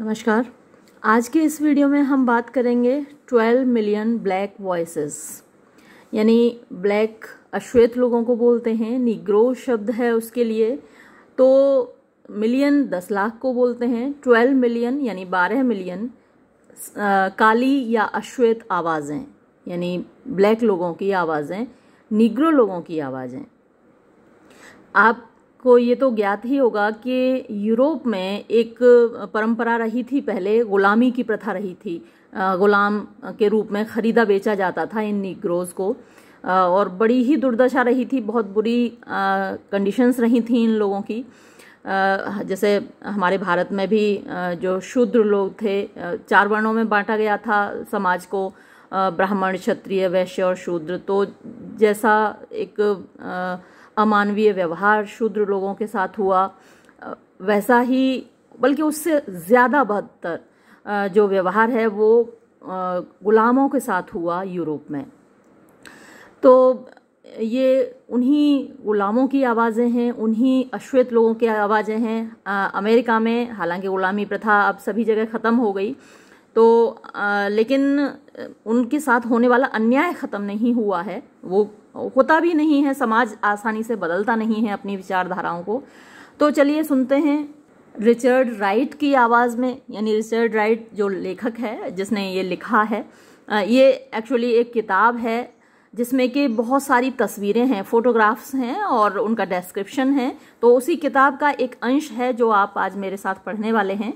नमस्कार। आज के इस वीडियो में हम बात करेंगे 12 मिलियन ब्लैक वॉइसेस। यानी ब्लैक अश्वेत लोगों को बोलते हैं, निग्रो शब्द है उसके लिए। तो मिलियन, दस लाख को बोलते हैं। 12 मिलियन, यानी 12 मिलियन काली या अश्वेत आवाज़ें। यानी ब्लैक लोगों की आवाज़ें, निग्रो लोगों की आवाज़ें। आप को ये तो ज्ञात ही होगा कि यूरोप में एक परंपरा रही थी पहले, गुलामी की प्रथा रही थी। गुलाम के रूप में खरीदा बेचा जाता था इन निग्रोज को। और बड़ी ही दुर्दशा रही थी, बहुत बुरी कंडीशंस रही थी इन लोगों की। जैसे हमारे भारत में भी जो शूद्र लोग थे चार वर्णों में बांटा गया था समाज को ब्राह्मण, क्षत्रिय, वैश्य और शूद्र। तो जैसा एक अमानवीय व्यवहार शूद्र लोगों के साथ हुआ। वैसा ही बल्कि उससे ज़्यादा बदतर जो व्यवहार है वो गुलामों के साथ हुआ यूरोप में। तो ये उन्हीं गुलामों की आवाज़ें हैं उन्हीं अश्वेत लोगों की आवाज़ें हैं। अमेरिका में हालाँकि गुलामी प्रथा अब सभी जगह ख़त्म हो गई। तो आ, लेकिन उनके साथ होने वाला अन्याय ख़त्म नहीं हुआ है। वो होता भी नहीं है, समाज आसानी से बदलता नहीं है अपनी विचारधाराओं को। तो चलिए सुनते हैं रिचर्ड राइट की आवाज़ में, यानी रिचर्ड राइट जो लेखक है, जिसने ये लिखा है। ये एक्चुअली एक किताब है, जिसमें कि बहुत सारी तस्वीरें हैं फोटोग्राफ्स हैं और उनका डिस्क्रिप्शन है। तो उसी किताब का एक अंश है जो आप आज मेरे साथ पढ़ने वाले हैं।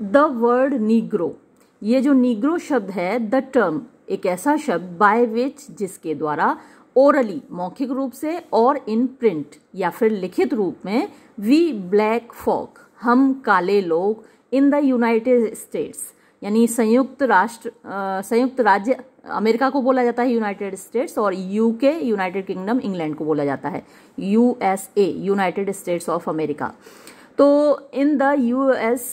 The word Negro. ये जो नीग्रो शब्द है, द टर्म एक ऐसा शब्द बाय विच जिसके द्वारा ओरली मौखिक रूप से और इन प्रिंट या फिर लिखित रूप में वी ब्लैक फॉक हम काले लोग इन द यूनाइटेड स्टेट्स यानी संयुक्त राष्ट्र संयुक्त राज्य, अमेरिका को बोला जाता है यूनाइटेड स्टेट्स और यूके यूनाइटेड किंगडम इंग्लैंड को बोला जाता है। USA United States of America तो in the U S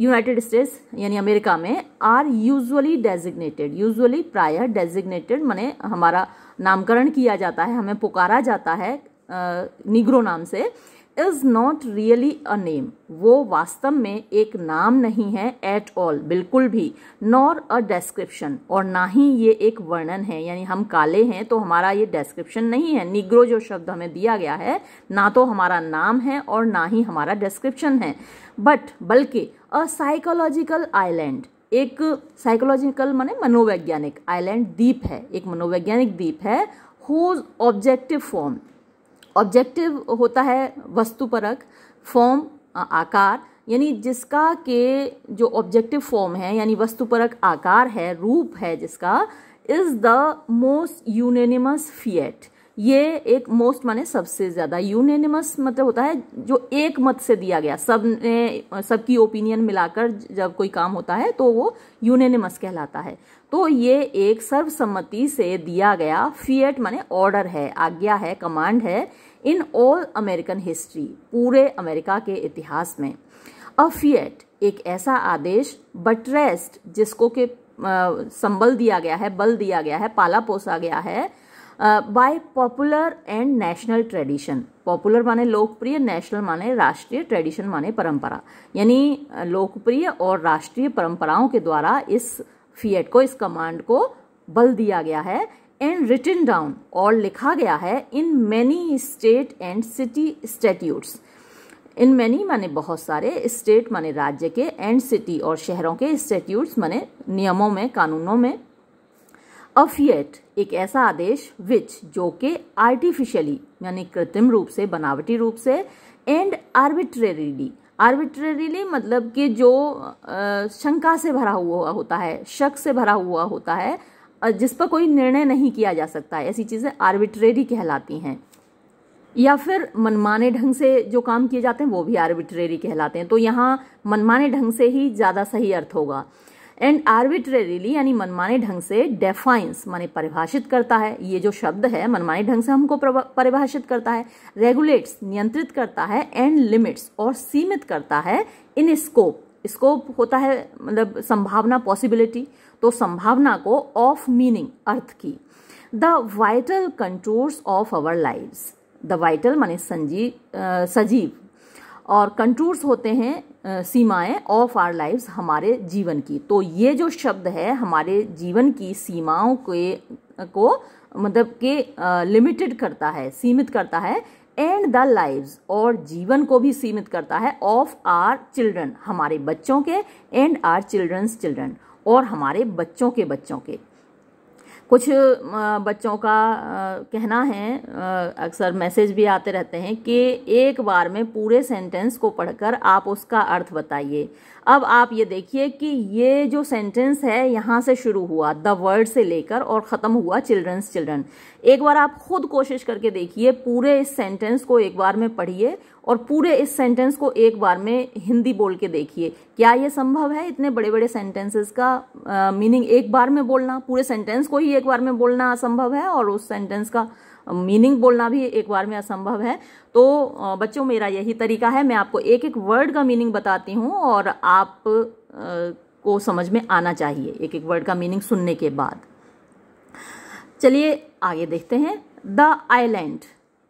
United States यानी अमेरिका में आर यूजुअली डेजिग्नेटेड यूजुअली प्राय डेजिग्नेटेड माने हमारा नामकरण किया जाता है, हमें पुकारा जाता है निग्रो नाम से। Is not really a name वो वास्तव में एक नाम नहीं है एट ऑल बिल्कुल भी नॉर अ डेस्क्रिप्शन और ना ही ये एक वर्णन है, यानी हम काले हैं तो हमारा ये डेस्क्रिप्शन नहीं है। निग्रो जो शब्द हमें दिया गया है, ना तो हमारा नाम है और ना ही हमारा डेस्क्रिप्शन है। बट बल्कि अ साइकोलॉजिकल आइलैंड एक साइकोलॉजिकल माने मनोवैज्ञानिक आइलैंड द्वीप है, एक मनोवैज्ञानिक द्वीप है हुज ऑब्जेक्टिव फॉर्म ऑब्जेक्टिव होता है वस्तुपरक फॉर्म आकार, यानी जिसका के जो ऑब्जेक्टिव फॉर्म है, यानी वस्तुपरक आकार है, रूप है जिसका is the most unanimous fiat ये एक मोस्ट माने सबसे ज़्यादा यूनेनिमस मतलब होता है जो एक मत से दिया गया। सबने सबकी ओपिनियन मिलाकर जब कोई काम होता है तो वो यूनेनिमस कहलाता है। तो ये एक सर्वसम्मति से दिया गया। फिएट माने ऑर्डर है, आज्ञा है कमांड है। इन ऑल अमेरिकन हिस्ट्री पूरे अमेरिका के इतिहास में। अ एक ऐसा आदेश बटरेस्ट जिसको के संबल दिया गया है, बल दिया गया है, पाला पोसा गया है by popular and national tradition popular माने लोकप्रिय नेशनल माने राष्ट्रीय ट्रेडिशन माने परंपरा। यानी लोकप्रिय और राष्ट्रीय परंपराओं के द्वारा इस फिएट को, इस कमांड को बल दिया गया है। एंड रिटन डाउन और लिखा गया है in many state and city statutes in many माने बहुत सारे स्टेट माने राज्य के एंड सिटी और शहरों के स्टेट्यूट्स माने नियमों में, कानूनों में. अफियट एक ऐसा आदेश विच जो कि आर्टिफिशियली यानी कृत्रिम रूप से, बनावटी रूप से एंड आर्बिट्रेरीली आर्बिट्रेरीली मतलब कि जो शंका से भरा हुआ होता है, शक से भरा हुआ होता है जिस पर कोई निर्णय नहीं किया जा सकता है, ऐसी चीज़ें आर्बिट्रेरी कहलाती हैं। या फिर मनमाने ढंग से जो काम किए जाते हैं, वो भी आर्बिट्रेरी कहलाते हैं। तो यहाँ मनमाने ढंग से ही ज़्यादा सही अर्थ होगा। एंड आर्बिट्रेरीली यानी मनमाने ढंग से डेफाइंस माने परिभाषित करता है। ये जो शब्द है, मनमाने ढंग से हमको परिभाषित करता है रेगुलेट्स नियंत्रित करता है एंड लिमिट्स और सीमित करता है इन स्कोप स्कोप होता है मतलब संभावना पॉसिबिलिटी तो संभावना को ऑफ़ मीनिंग अर्थ की। The vital controls of our lives the vital माने संजीव सजीव। और कंटूर्स होते हैं सीमाएँ ऑफ़ आर लाइव्स हमारे जीवन की। तो ये जो शब्द है, हमारे जीवन की सीमाओं के, को मतलब के लिमिटेड करता है, सीमित करता है एंड द लाइव्स और जीवन को भी सीमित करता है ऑफ़ आर चिल्ड्रन हमारे बच्चों के एंड आर चिल्ड्रंस चिल्ड्रन और हमारे बच्चों के बच्चों के। कुछ बच्चों का कहना है अक्सर मैसेज भी आते रहते हैं कि एक बार में पूरे सेंटेंस को पढ़कर आप उसका अर्थ बताइए। अब आप ये देखिए कि ये जो सेंटेंस है, यहाँ से शुरू हुआ, द वर्ड से लेकर और ख़त्म हुआ चिल्ड्रंस चिल्ड्रन। एक बार आप खुद कोशिश करके देखिए, पूरे इस सेंटेंस को एक बार में पढ़िए और पूरे इस सेंटेंस को एक बार में हिंदी बोल के देखिए। क्या ये संभव है? इतने बड़े बड़े सेंटेंसेस का मीनिंग एक बार में बोलना, पूरे सेंटेंस को ही एक बार में बोलना असंभव है और उस सेंटेंस का मीनिंग बोलना भी एक बार में असंभव है। तो बच्चों, मेरा यही तरीका है। मैं आपको एक एक वर्ड का मीनिंग बताती हूँ और आप को समझ में आना चाहिए एक एक वर्ड का मीनिंग सुनने के बाद। चलिए, आगे देखते हैं। द आइलैंड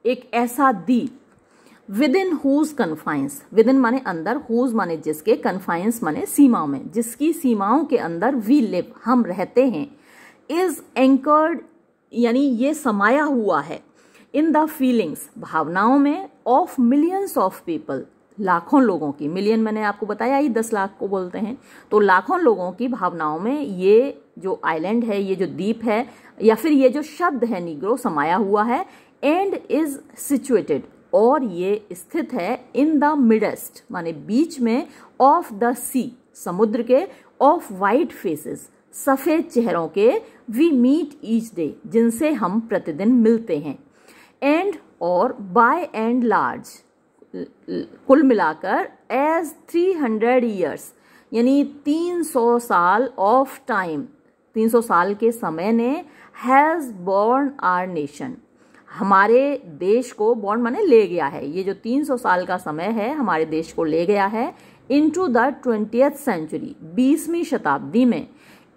एक ऐसा द्वीप। Within whose confines within माने अंदर हुज माने जिसके कन्फाइंस माने सीमाओं में। जिसकी सीमाओं के अंदर वी लिव हम रहते हैं इज़ एंकर्ड यानी ये समाया हुआ है इन द फीलिंग्स भावनाओं में ऑफ़ मिलियंस ऑफ़ पीपल लाखों लोगों की। मिलियन मैंने आपको बताया ही दस लाख को बोलते हैं। तो लाखों लोगों की भावनाओं में ये जो आइलैंड है, ये जो द्वीप है, या फिर ये जो शब्द है निग्रो समाया हुआ है एंड इज़ सिचुएटेड और ये स्थित है इन द मिडेस्ट माने बीच में ऑफ़ द सी समुद्र के ऑफ़ वाइट फेसेस सफ़ेद चेहरों के वी मीट ईच डे जिनसे हम प्रतिदिन मिलते हैं। एंड और बाय एंड लार्ज कुल मिलाकर एज थ्री हंड्रेड ईयर्स यानी तीन सौ साल ऑफ़ टाइम तीन सौ साल के समय ने हैज़ बॉर्न आर नेशन हमारे देश को बॉन्ड माने ले गया है। ये जो 300 साल का समय है, हमारे देश को ले गया है इनटू द ट्वेंटी सेंचुरी बीसवीं शताब्दी में।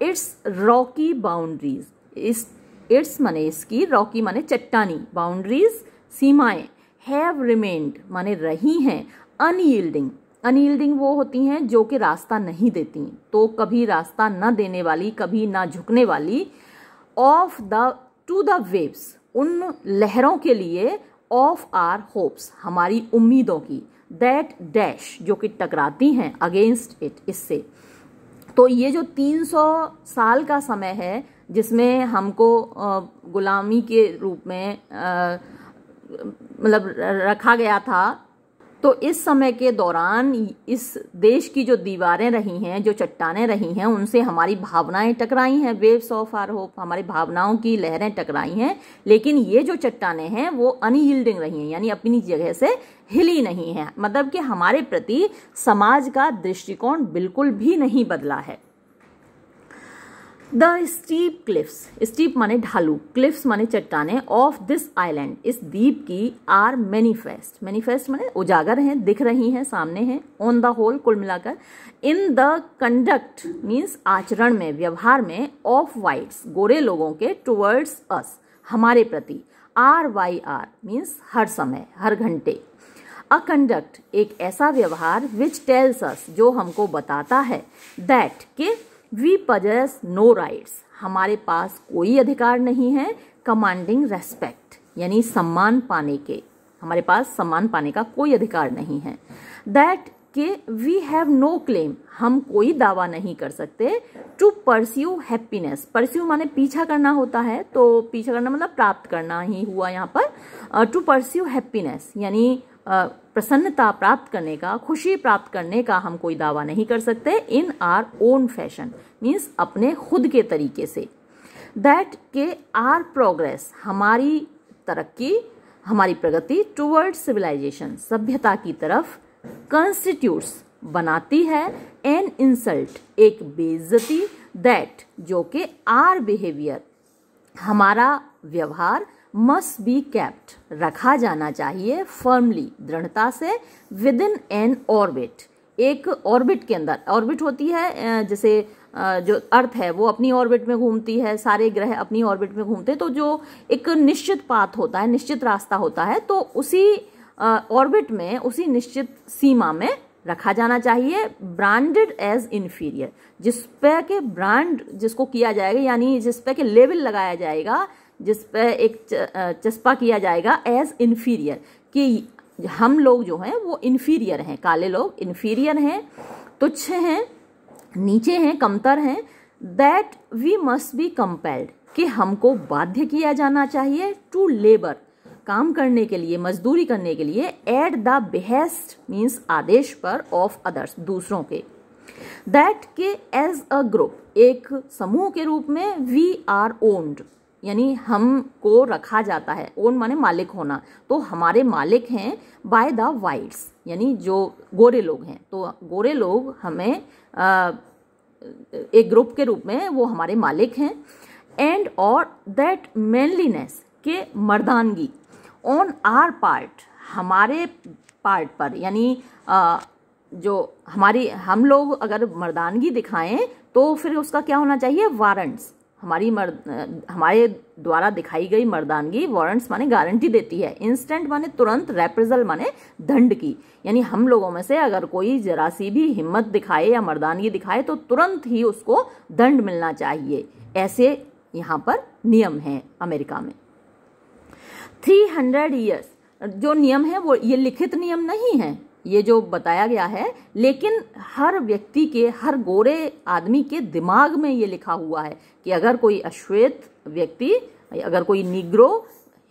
इट्स रॉकी बाउंड्रीज इस इट्स माने इसकी रॉकी माने चट्टानी बाउंड्रीज सीमाएँ हैव रिमेन्ड माने रही हैं अनयील्डिंग अनयील्डिंग वो होती हैं जो कि रास्ता नहीं देती तो कभी रास्ता न देने वाली, कभी ना झुकने वाली of the to the waves उन लहरों के लिए ऑफ़ आर होप्स हमारी उम्मीदों की दैट डैश जो कि टकराती हैं अगेंस्ट इट इससे। तो ये जो 300 साल का समय है, जिसमें हमको गुलामी के रूप में मतलब रखा गया था तो इस समय के दौरान इस देश की जो दीवारें रही हैं, जो चट्टाने रही हैं, उनसे हमारी भावनाएँ टकराई हैं वेव्स ऑफ़ आर होप हमारी भावनाओं की लहरें टकराई हैं, लेकिन ये जो चट्टानें हैं, वो अनहील्डिंग रही हैं, यानी अपनी जगह से हिली नहीं है मतलब कि हमारे प्रति समाज का दृष्टिकोण बिल्कुल भी नहीं बदला है। द स्टीप क्लिफ्स स्टीप माने ढालू क्लिफ्स माने चट्टाने ऑफ़ दिस आइलैंड इस द्वीप की आर मैनिफेस्ट मैनिफेस्ट माने उजागर हैं, दिख रही हैं, सामने हैं ऑन द होल कुल मिलाकर. इन द कंडक्ट मीन्स आचरण में, व्यवहार में ऑफ़ वाइट्स गोरे लोगों के टुवर्ड्स अस हमारे प्रति. आर वाई आर मीन्स हर समय, हर घंटे. अ कंडक्ट एक ऐसा व्यवहार विच टेल्स अस जो हमको बताता है दैट के वी पजेस नो राइट्स हमारे पास कोई अधिकार नहीं है कमांडिंग रेस्पेक्ट यानी सम्मान पाने के। हमारे पास सम्मान पाने का कोई अधिकार नहीं है। दैट के वी हैव नो क्लेम हम कोई दावा नहीं कर सकते टू परस्यू हैप्पीनेस परस्यू माने पीछा करना होता है तो पीछा करना मतलब प्राप्त करना ही हुआ यहाँ पर टू परस्यू हैप्पीनेस यानी प्रसन्नता प्राप्त करने का, खुशी प्राप्त करने का हम कोई दावा नहीं कर सकते। In our own fashion means अपने खुद के तरीके से। दैट के आर प्रोग्रेस हमारी तरक्की, हमारी प्रगति टूवर्ड सिविलाइजेशन सभ्यता की तरफ़ कंस्टिट्यूट्स बनाती है एन इंसल्ट एक बेइज्जती दैट जो कि आर बिहेवियर हमारा व्यवहार मस्ट बी कैप्ट रखा जाना चाहिए फर्मली दृढ़ता से विद इन एन ऑर्बिट एक ऑर्बिट के अंदर ऑर्बिट होती है जैसे जो अर्थ है, वो अपनी ऑर्बिट में घूमती है, सारे ग्रह अपनी ऑर्बिट में घूमते हैं तो जो एक निश्चित पाथ होता है, निश्चित रास्ता होता है तो उसी ऑर्बिट में, उसी निश्चित सीमा में रखा जाना चाहिए ब्रांडेड एज इन्फीरियर जिस पे के ब्रांड जिसको किया जाएगा, यानी जिस पे के लेवल लगाया जाएगा जिस पे एक चस्पा किया जाएगा एज इन्फीरियर कि हम लोग जो हैं, वो इन्फीरियर हैं, काले लोग इन्फीरियर हैं, तुच्छ हैं, नीचे हैं, कमतर हैं that we must be compelled कि हमको बाध्य किया जाना चाहिए टू लेबर काम करने के लिए, मजदूरी करने के लिए एट द बेहेस्ट मीन्स आदेश पर ऑफ़ अदर्स दूसरों के। दैट के एज अ ग्रुप एक समूह के रूप में वी आर ओन्ड यानी हम को रखा जाता है। ओन माने मालिक होना। तो हमारे मालिक हैं बाय द वाइट्स यानी जो गोरे लोग हैं। तो गोरे लोग हमें एक ग्रुप के रूप में वो हमारे मालिक हैं। एंड और दैट मैनलीनेस के मर्दानगी। ऑन आर पार्ट हमारे पार्ट पर, यानी जो हमारी, हम लोग अगर मर्दानगी दिखाएँ तो फिर उसका क्या होना चाहिए? वारंट्स हमारी मर्द हमारे द्वारा दिखाई गई मर्दानगी वारंट्स माने गारंटी देती है। इंस्टेंट माने तुरंत रेप्रेजल माने दंड की। यानी हम लोगों में से अगर कोई जरा सी भी हिम्मत दिखाए या मर्दानगी दिखाए तो तुरंत ही उसको दंड मिलना चाहिए। ऐसे यहाँ पर नियम हैं अमेरिका में। थ्री हंड्रेड ईयर्स जो नियम है वो, ये लिखित नियम नहीं है। ये जो बताया गया है, लेकिन हर व्यक्ति के, हर गोरे आदमी के दिमाग में ये लिखा हुआ है कि अगर कोई अश्वेत व्यक्ति, अगर कोई निग्रो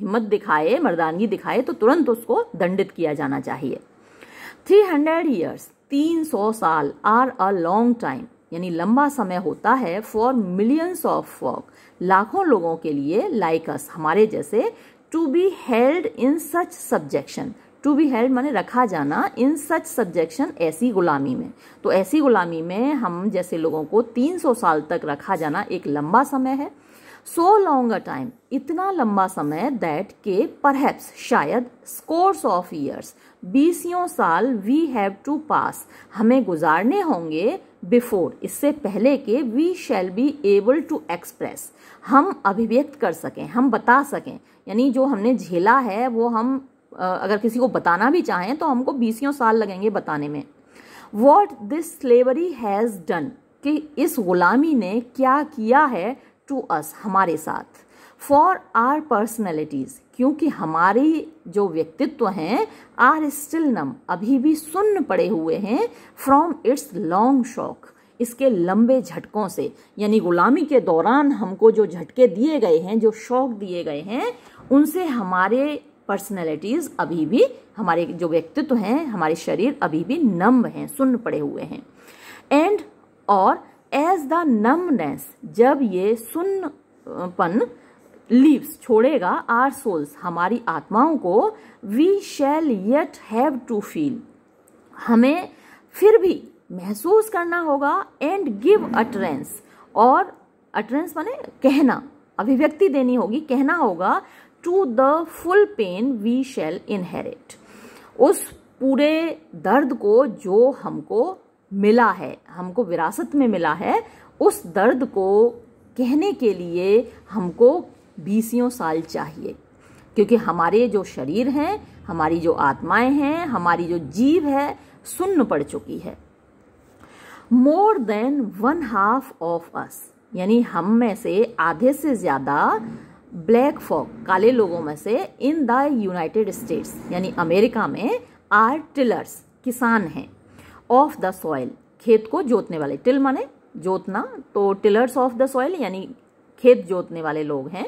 हिम्मत दिखाए, मर्दानगी दिखाए तो तुरंत उसको दंडित किया जाना चाहिए। थ्री हंड्रेड ईयर्स तीन सौ साल आर अ लॉन्ग टाइम यानी लंबा समय होता है फॉर मिलियंस ऑफ़ फॉक लाखों लोगों के लिए लाइकस हमारे जैसे to be held in such subjection to be held माने रखा जाना इन सच सब्जेक्शन ऐसी गुलामी में। तो ऐसी गुलामी में हम जैसे लोगों को 300 साल तक रखा जाना एक लंबा समय है। सो लॉन्ग अ टाइम इतना लंबा समय दैट के परहैप्स शायद स्कोर्स ऑफ़ ईयर्स बीसियों साल वी हैव टू पास हमें गुजारने होंगे बिफोर इससे पहले के we shall be able to express हम अभिव्यक्त कर सकें, हम बता सकें, यानी जो हमने झेला है, वो हम अगर किसी को बताना भी चाहें तो हमको बीसियों साल लगेंगे बताने में। What this slavery has done कि इस गुलामी ने क्या किया है टू अस हमारे साथ। फॉर आर पर्सनैलिटीज क्योंकि हमारी जो व्यक्तित्व हैं आर स्टिल नम अभी भी सुन्न पड़े हुए हैं फ्रॉम इट्स लॉन्ग शॉक इसके लंबे झटकों से। यानी गुलामी के दौरान हमको जो झटके दिए गए हैं, जो शौक दिए गए हैं, उनसे हमारे पर्सनैलिटीज अभी भी, हमारे जो व्यक्तित्व हैं, हमारे शरीर अभी भी नम्ब हैं, सुन्न पड़े हुए हैं। एंड और एज द नमनेस जब ये सुन्नपन लीव्स छोड़ेगा आर सोल्स हमारी आत्माओं को we shall yet have to feel हमें फिर भी महसूस करना होगा एंड गिव अटरेंस और अटरेंस माने कहना, अभिव्यक्ति देनी होगी, कहना होगा to the full pain we shall inherit उस पूरे दर्द को जो हमको मिला है, हमको विरासत में मिला है, उस दर्द को कहने के लिए हमको बीसियों साल चाहिए। क्योंकि हमारे जो शरीर हैं, हमारी जो आत्माएँ हैं, हमारी जो जीव है, सुन्न पड़ चुकी है। More than one half of us यानी हम में से आधे से ज़्यादा ब्लैक फॉक काले लोगों में से इन द यूनाइटेड स्टेट्स, यानी अमेरिका में, आर टिलर्स, किसान हैं। ऑफ़ द सॉइल, खेत को जोतने वाले, टिल माने जोतना तो टिलर्स ऑफ़ द सॉइल, यानी खेत जोतने वाले लोग हैं।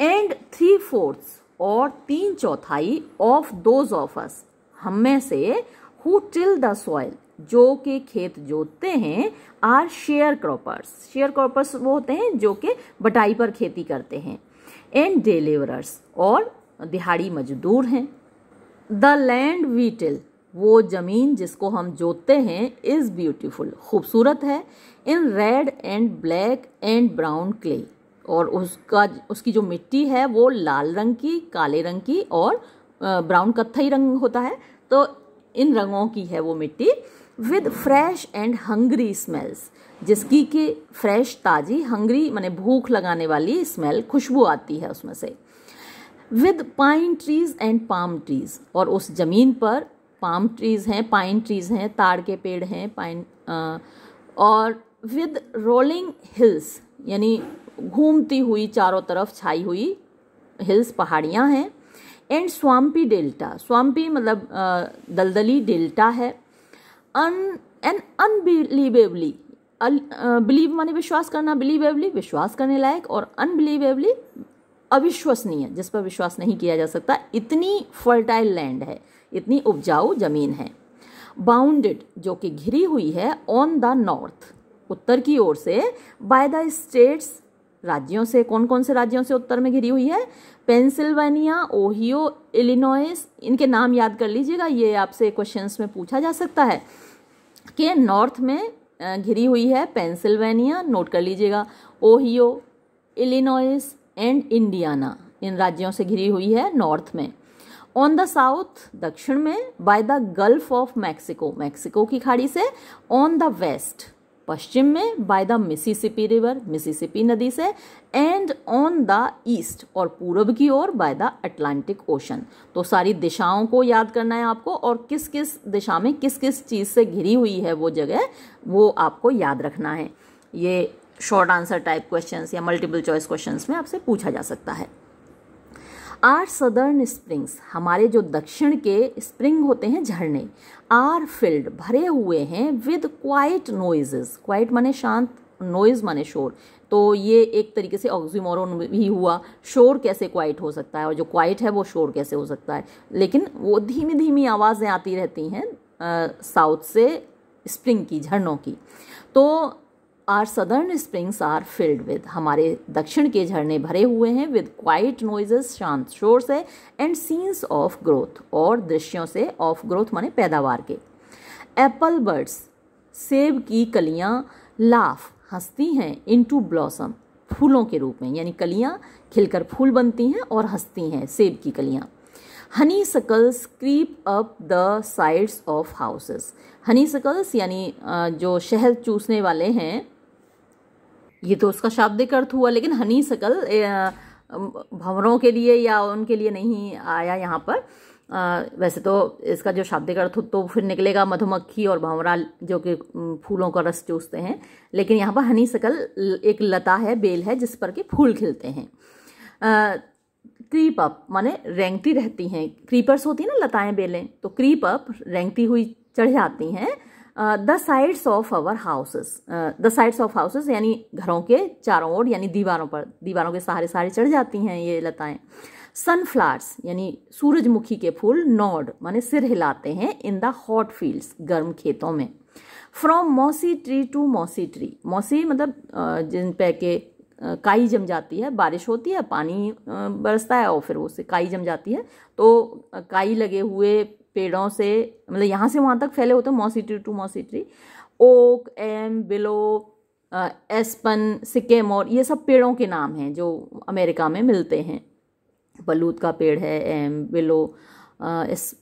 एंड थ्री फोर्थ्स, और तीन चौथाई ऑफ़ दोज ऑफ़ अस, हम में से हु टिल द सॉइल, जो कि खेत जोतते हैं, are sharecroppers. Sharecroppers वो होते हैं जो कि बटाई पर खेती करते हैं। एंड डिलीवरर्स और दिहाड़ी मजदूर हैं। द लैंड वी टिल वो ज़मीन जिसको हम जोतते हैं इज़ ब्यूटीफुल खूबसूरत है। In red and black and brown clay और उसका, उसकी जो मिट्टी है, वो लाल रंग की, काले रंग की और ब्राउन कत्थई रंग होता है। तो इन रंगों की है वो मिट्टी। With fresh and hungry smells जिसकी कि फ्रेश, ताज़ी, हंगरी, माने भूख लगाने वाली स्मेल खुशबू आती है उसमें से। With pine trees and palm trees, और उस ज़मीन पर पाम ट्रीज हैं, पाइन ट्रीज हैं, ताड़ के पेड़ हैं, पाइन और विद रोलिंग हिल्स, यानी घूमती हुई चारों तरफ़ छाई हुई हिल्स, पहाड़ियाँ हैं, एंड स्वाम्पी डेल्टा। स्वाम्पी मतलब दलदली डेल्टा है। अन एन अनबिलीवेबली बिलीव माने विश्वास करना बिलीवेबली विश्वास करने लायक और अनबिलीवेबली अविश्वसनीय, जिस पर विश्वास नहीं किया जा सकता, इतनी फर्टाइल लैंड है, इतनी उपजाऊ ज़मीन है। बाउंडेड जो कि घिरी हुई है ऑन द नॉर्थ उत्तर की ओर से बाय द स्टेट्स राज्यों से कौन कौन से राज्यों से उत्तर में घिरी हुई है? पेंसिल्वेनिया ओहियो इलिनॉइस इनके नाम याद कर लीजिएगा, ये आपसे क्वेश्चंस में पूछा जा सकता है कि नॉर्थ में घिरी हुई है, पेंसिल्वेनिया, नोट कर लीजिएगा, ओहियो, इलिनॉइस एंड इंडियाना, इन राज्यों से घिरी हुई है नॉर्थ में। ऑन द साउथ, दक्षिण में, by the Gulf of Mexico Mexico की खाड़ी से, ऑन द वेस्ट पश्चिम में by the Mississippi river Mississippi नदी से एंड ऑन द ईस्ट और पूर्व की ओर बाय द अटलांटिक ओशन तो सारी दिशाओं को याद करना है आपको, और किस किस दिशा में किस किस चीज़ से घिरी हुई है वो जगह, वो आपको याद रखना है। ये शॉर्ट आंसर टाइप क्वेश्चंस या मल्टीपल चॉइस क्वेश्चंस में आपसे पूछा जा सकता है। आर सदर्न स्प्रिंग्स, हमारे जो दक्षिण के स्प्रिंग होते हैं झरने, आर फिल्ड भरे हुए हैं विद क्वाइट नोइजेस क्वाइट माने शांत नोइज माने शोर। तो ये एक तरीके से ऑक्सीमोरन भी हुआ। शोर कैसे क्वाइट हो सकता है? और जो क्वाइट है वो शोर कैसे हो सकता है? लेकिन वो धीमी धीमी आवाज़ें आती रहती हैं साउथ से स्प्रिंग की, झरनों की। तो our southern springs are filled with हमारे दक्षिण के झरने भरे हुए हैं विद क्वाइट नॉइजेस शांत शोर से एंड सीन्स ऑफ़ ग्रोथ और दृश्यों से ऑफ़ ग्रोथ माने पैदावार के। एप्पल बर्ड्स सेब की कलियाँ, लाफ, हंसती हैं इनटू ब्लॉसम फूलों के रूप में, यानी कलियाँ खिलकर फूल बनती हैं और हंसती हैं सेब की कलियाँ। Honeysuckles creep up the sides of houses honeysuckles यानी जो शहद चूसने वाले हैं ये तो उसका शाब्दिक अर्थ हुआ लेकिन हनी सकल भंवरों के लिए या उनके लिए नहीं आया यहाँ पर। आ, वैसे तो इसका जो शाब्दिक अर्थ तो फिर निकलेगा मधुमक्खी और भंवरा जो कि फूलों का रस चूसते हैं। लेकिन यहाँ पर हनी सकल एक लता है बेल है जिस पर के फूल खिलते हैं। क्रीप अप माने रेंगती रहती हैं। क्रीपर्स होती हैं ना लताएँ बेलें तो क्रीप अप रेंगती हुई चढ़ जाती हैं। The sides of our houses the sides of houses यानी घरों के चारों ओर यानी दीवारों पर दीवारों के सहारे सहारे चढ़ जाती हैं ये लताएँ। सनफ्लावर्स यानी सूरजमुखी के फूल नॉड माने सिर हिलाते हैं इन द हॉट फील्ड्स गर्म खेतों में। फ्रॉम मौसी ट्री टू मौसी ट्री मौसी मतलब uh, जिन पे के uh, काई जम जाती है बारिश होती है पानी uh, बरसता है और फिर उससे काई जम जाती है तो काई लगे हुए पेड़ों से मतलब यहाँ से वहाँ तक फैले होते हैं mossy tree to mossy tree oak, elm, willow aspen, sycamore और ये सब पेड़ों के नाम हैं जो अमेरिका में मिलते हैं। बलूत का पेड़ है, elm, willow S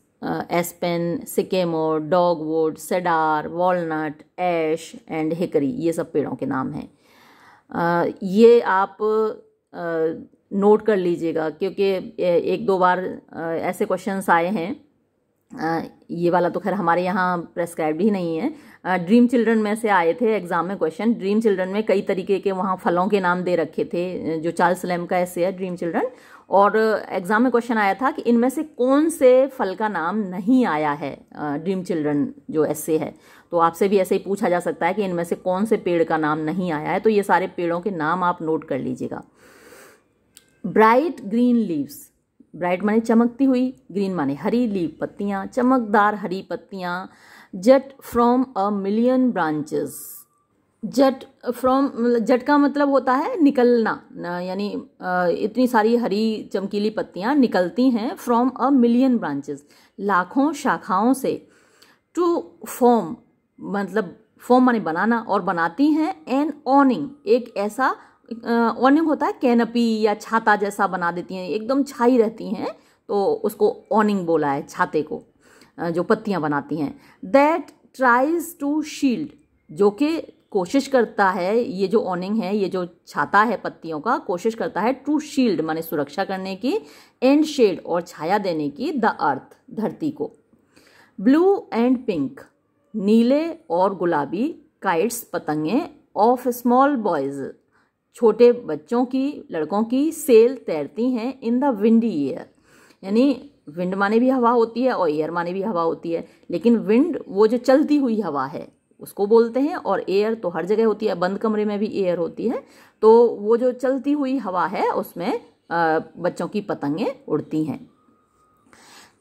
aspen sycamore dogwood, cedar, walnut, ash and hickory, ये सब पेड़ों के नाम हैं। ये आप नोट कर लीजिएगा, क्योंकि एक दो बार ऐसे क्वेश्चंस आए हैं। ये वाला तो खैर हमारे यहाँ प्रेस्क्राइब्ड ही नहीं है। ड्रीम चिल्ड्रन में से आए थे एग्ज़ाम में क्वेश्चन ड्रीम चिल्ड्रन में कई तरीके के वहाँ फलों के नाम दे रखे थे जो चार्ल्स लैम का ऐसे है ड्रीम चिल्ड्रन और एग्ज़ाम में क्वेश्चन आया था कि इनमें से कौन से फल का नाम नहीं आया है ड्रीम चिल्ड्रन जो ऐसे है। तो आपसे भी ऐसे ही पूछा जा सकता है कि इनमें से कौन से पेड़ का नाम नहीं आया है। तो ये सारे पेड़ों के नाम आप नोट कर लीजिएगा। ब्राइट ग्रीन लीव्स ब्राइट माने चमकती हुई, ग्रीन माने हरी लीव पत्तियाँ, चमकदार हरी पत्तियाँ, jut from a million branches. Jut from, jut का मतलब होता है निकलना यानी इतनी सारी हरी चमकीली पत्तियाँ निकलती हैं फ्रॉम अ मिलियन ब्रांचेस, लाखों शाखाओं से। टू फॉर्म मतलब फॉर्म माने बनाना और बनाती हैं, एन ऑनिंग, एक ऐसा ऑनिंग होता है कैनपी या छाता जैसा बना देती हैं, एकदम छाई रहती हैं तो उसको ऑनिंग बोला है, छाते को जो पत्तियाँ बनाती हैं। दैट ट्राइज टू शील्ड जो कि कोशिश करता है, ये जो ऑनिंग है, ये जो छाता है पत्तियों का, कोशिश करता है टू शील्ड माने सुरक्षा करने की एंड शेड और छाया देने की द अर्थ धरती को। ब्लू एंड पिंक नीले और गुलाबी काइट्स पतंगे ऑफ़ स्मॉल बॉयज़ छोटे बच्चों की, लड़कों की सेल तैरती हैं इन द विंडी एयर यानी विंड माने भी हवा होती है और एयर माने भी हवा होती है। लेकिन विंड वो जो चलती हुई हवा है, उसको बोलते हैं और एयर तो हर जगह होती है, बंद कमरे में भी एयर होती है। तो वो जो चलती हुई हवा है, उसमें बच्चों की पतंगें उड़ती हैं।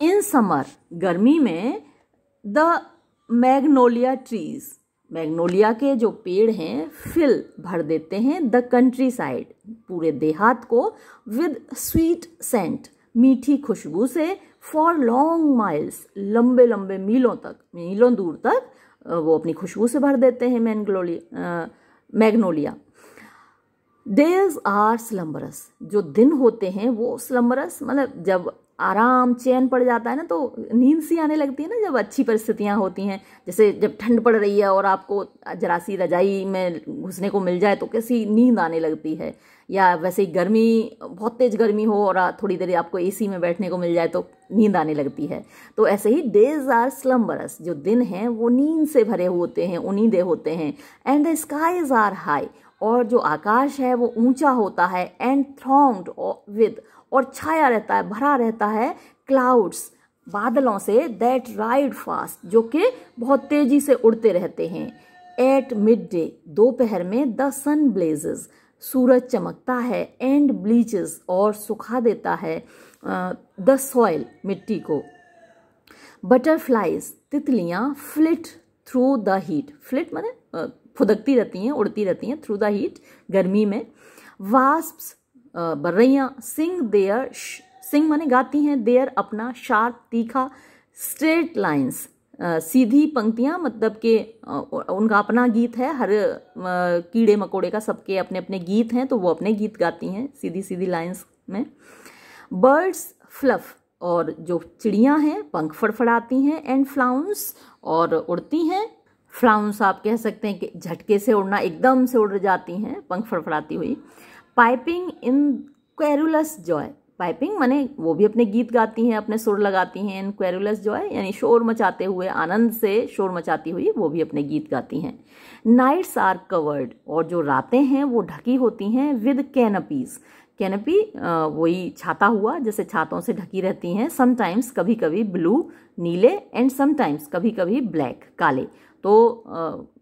इन समर गर्मी में द मैग्नोलिया ट्रीज मैग्नोलिया के जो पेड़ हैं, फिल भर देते हैं द कंट्री साइड। पूरे देहात को विद स्वीट सेंट, मीठी खुशबू से फॉर लॉन्ग माइल्स, लंबे लंबे मीलों तक, मीलों दूर तक वो अपनी खुशबू से भर देते हैं magnolia magnolia. Days are slumberous जो दिन होते हैं वो स्लम्बरस मतलब जब आराम, चैन पड़ जाता है ना तो नींद सी आने लगती है ना जब अच्छी परिस्थितियाँ होती हैं। जैसे जब ठंड पड़ रही है और आपको जरा सी रजाई में घुसने को मिल जाए तो कैसी नींद आने लगती है? या वैसे ही गर्मी, बहुत तेज़ गर्मी हो और थोड़ी देर आपको एसी में बैठने को मिल जाए तो नींद आने लगती है। तो ऐसे ही डेज़ आर स्लम्बरस जो दिन हैं, वो नींद से भरे होते हैं, उनीदे होते हैं। And the skies are high और जो आकाश है, वो ऊँचा होता है। एंड थ्रॉन्ग्ड विद और छाया रहता है, भरा रहता है क्लाउड्स बादलों से दैट राइड फास्ट जो कि बहुत तेज़ी से उड़ते रहते हैं। एट मिड डे दोपहर में द सन ब्लेजेस सूरज चमकता है एंड ब्लीचेस और सुखा देता है द सॉइल मिट्टी को। बटरफ्लाइज तितलियाँ flit through the heat flit माने फुदकती रहती हैं, उड़ती रहती हैं थ्रू द हीट गर्मी में। वास्प्स बर्रैया सिंग देयर सिंग माने गाती हैं, देयर अपना शार्प तीखा स्ट्रेट लाइंस सीधी पंक्तियाँ मतलब कि उनका अपना गीत है, हर कीड़े मकोड़े का सबके अपने अपने गीत हैं तो वो अपने गीत गाती हैं सीधी सीधी लाइंस में। बर्ड्स फ्लफ, और जो चिड़ियाँ हैं, पंख फड़फड़ाती हैं, एंड फ्लाउंस, और उड़ती हैं। फ्लाउंस आप कह सकते हैं कि झटके से उड़ना, एकदम से उड़ जाती हैं, पंख फड़फड़ाती हुई। Piping in querulous joy. Piping माने वो भी अपने गीत गाती हैं, अपने सुर लगाती हैं, इन क्वेरुलस जॉय, यानी शोर मचाते हुए, आनंद से शोर मचाती हुई वो भी अपने गीत गाती हैं। नाइट्स आर कवर्ड, और जो रातें हैं वो ढकी होती हैं विद कैनपीज। कैनपी वही छाता हुआ, जैसे छातों से ढकी रहती हैं समटाइम्स कभी कभी ब्लू नीले एंड समटाइम्स कभी कभी ब्लैक काले। तो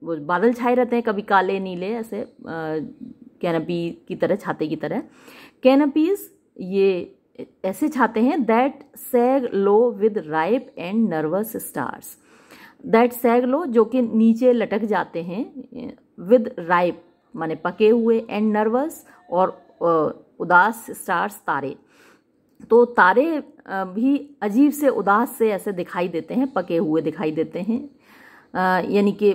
बादल छाए रहते हैं कभी काले, नीले, ऐसे कैनपी की तरह, छाते की तरह। कैनपीज ये ऐसे छाते हैं that sag low with ripe and nervous stars that sag low जो कि नीचे लटक जाते हैं विद राइप माने पके हुए एंड नर्वस और उदास स्टार्स तारे। तो तारे भी अजीब से उदास से ऐसे दिखाई देते हैं, पके हुए दिखाई देते हैं। यानी कि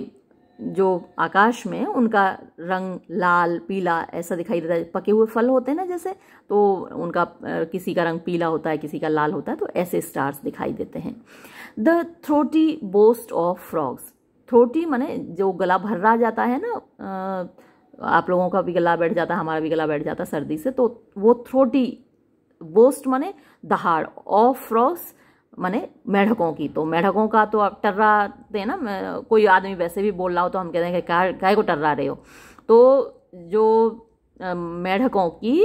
जो आकाश में उनका रंग लाल, पीला ऐसा दिखाई देता है। पके हुए फल होते हैं ना जैसे तो उनका किसी का रंग पीला होता है, किसी का लाल होता है तो ऐसे स्टार्स दिखाई देते हैं। The throaty boast of frogs throaty माने जो गला भर्रा जाता है ना आप लोगों का भी गला बैठ जाता है, हमारा भी गला बैठ जाता है सर्दी से तो वो थ्रोटी बोस्ट माने दहाड़ ऑफ़ फ्रॉग्स माने मेढकों की। तो मेढकों का तो आप टर्राते ना कोई आदमी वैसे भी बोल रहा हो तो हम कहते हैं कि काय को टर्रा रहे हो। तो जो मेढकों की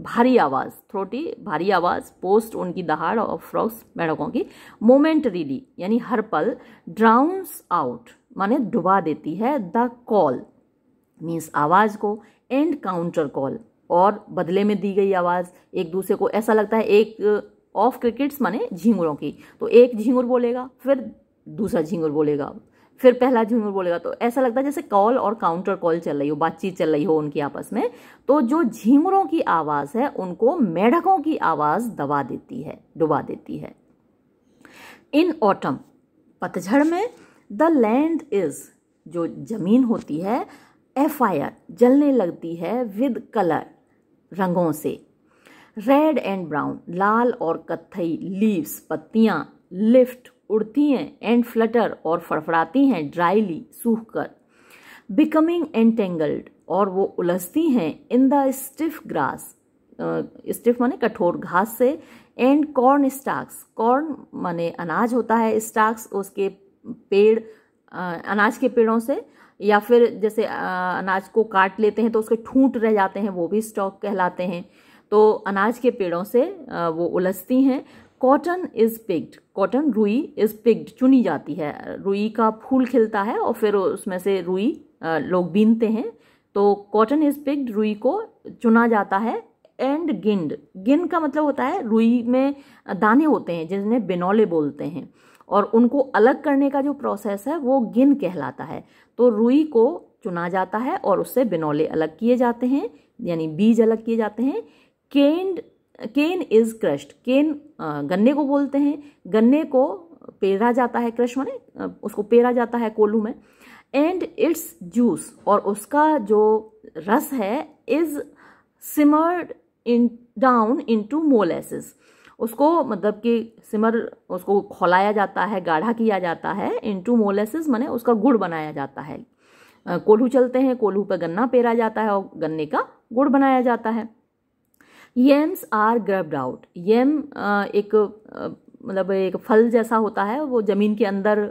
भारी आवाज़, थ्रोटी, भारी आवाज़, पोस्ट उनकी दहाड़ और फ्रॉक्स मेढकों की मोमेंटरीली यानी हर पल ड्राउंस आउट माने डुबा देती है द कॉल मीन्स आवाज़ को एंड काउंटर कॉल और बदले में दी गई आवाज़, एक दूसरे को ऐसा लगता है, एक ऑफ़ क्रिकेट्स माने झींगुरों की। तो एक झींगुर बोलेगा, फिर दूसरा झींगुर बोलेगा, फिर पहला झींगुर बोलेगा। तो ऐसा लगता है जैसे कॉल और काउंटर कॉल चल रही हो, बातचीत चल रही हो उनकी आपस में। तो जो झींगुरों की आवाज़ है, उनको मेढकों की आवाज़ दबा देती है, डुबा देती है। इन ऑटम पतझड़ में द लैंड इज़ जो ज़मीन होती है एफायर जलने लगती है विद कलर रंगों से। रेड एंड ब्राउन लाल और कत्थई लीव्स पत्तियाँ लिफ्ट उड़ती हैं एंड फ्लटर और फड़फड़ाती हैं ड्राईली सूख कर बिकमिंग एंटेंगल्ड और वो उलझती हैं in the stiff grass stiff माने कठोर घास से एंड कॉर्न स्टाक्स कॉर्न माने अनाज होता है स्टाक्स उसके पेड़ अनाज के पेड़ों से या फिर जैसे अनाज को काट लेते हैं तो उसके ठूंठ रह जाते हैं, वो भी स्टॉक कहलाते हैं। तो अनाज के पेड़ों से वो उलझती हैं। कॉटन इज़ पिग्ड, कॉटन रुई इज़ पिग्ड, चुनी जाती है। रुई का फूल खिलता है और फिर उसमें से रुई लोग बीनते हैं। तो कॉटन इज़ पिग्ड, रुई को चुना जाता है। एंड गिंड गिंड का मतलब होता है रुई में दाने होते हैं, जिन्हें बिनौले बोलते हैं। और उनको अलग करने का जो प्रोसेस है, वो गिन कहलाता है। तो रुई को चुना जाता है और उससे बिनौले अलग किए जाते हैं, यानी बीज अलग किए जाते हैं। केंड केन इज़ क्रश्ड केन गन्ने को बोलते हैं। गन्ने को पेरा जाता है क्रश माने उसको पेरा जाता है कोल्हू में। एंड इट्स जूस और उसका जो रस है is simmered in down into molasses उसको मतलब कि सिमर उसको खोलाया जाता है, गाढ़ा किया जाता है इनटू मोलेसिस माने उसका गुड़ बनाया जाता है। कोल्हू चलते हैं, कोल्हू पर गन्ना पेरा जाता है और गन्ने का गुड़ बनाया जाता है। Yams are grubbed out. Yam एक मतलब एक फल जैसा होता है, वो ज़मीन के अंदर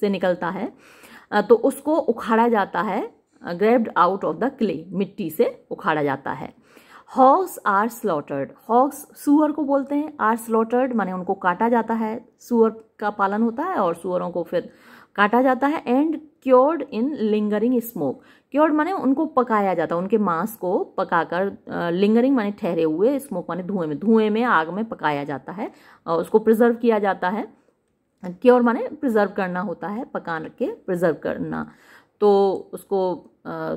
से निकलता है। तो उसको उखाड़ा जाता है, grubbed out of the clay, मिट्टी से उखाड़ा जाता है। Hawks are slaughtered. हॉक्स सुअर को बोलते हैं। आर स्लॉटर्ड माने उनको काटा जाता है। सुअर का पालन होता है और सुअरों को फिर काटा जाता है and cured in lingering smoke cured माने उनको पकाया जाता है उनके मांस को पकाकर लिंगरिंग माने ठहरे हुए स्मोक माने धुएँ में धुएँ में, आग में पकाया जाता है उसको प्रिजर्व किया जाता है। क्योर माने प्रिजर्व करना होता है पका के प्रिजर्व करना। तो उसको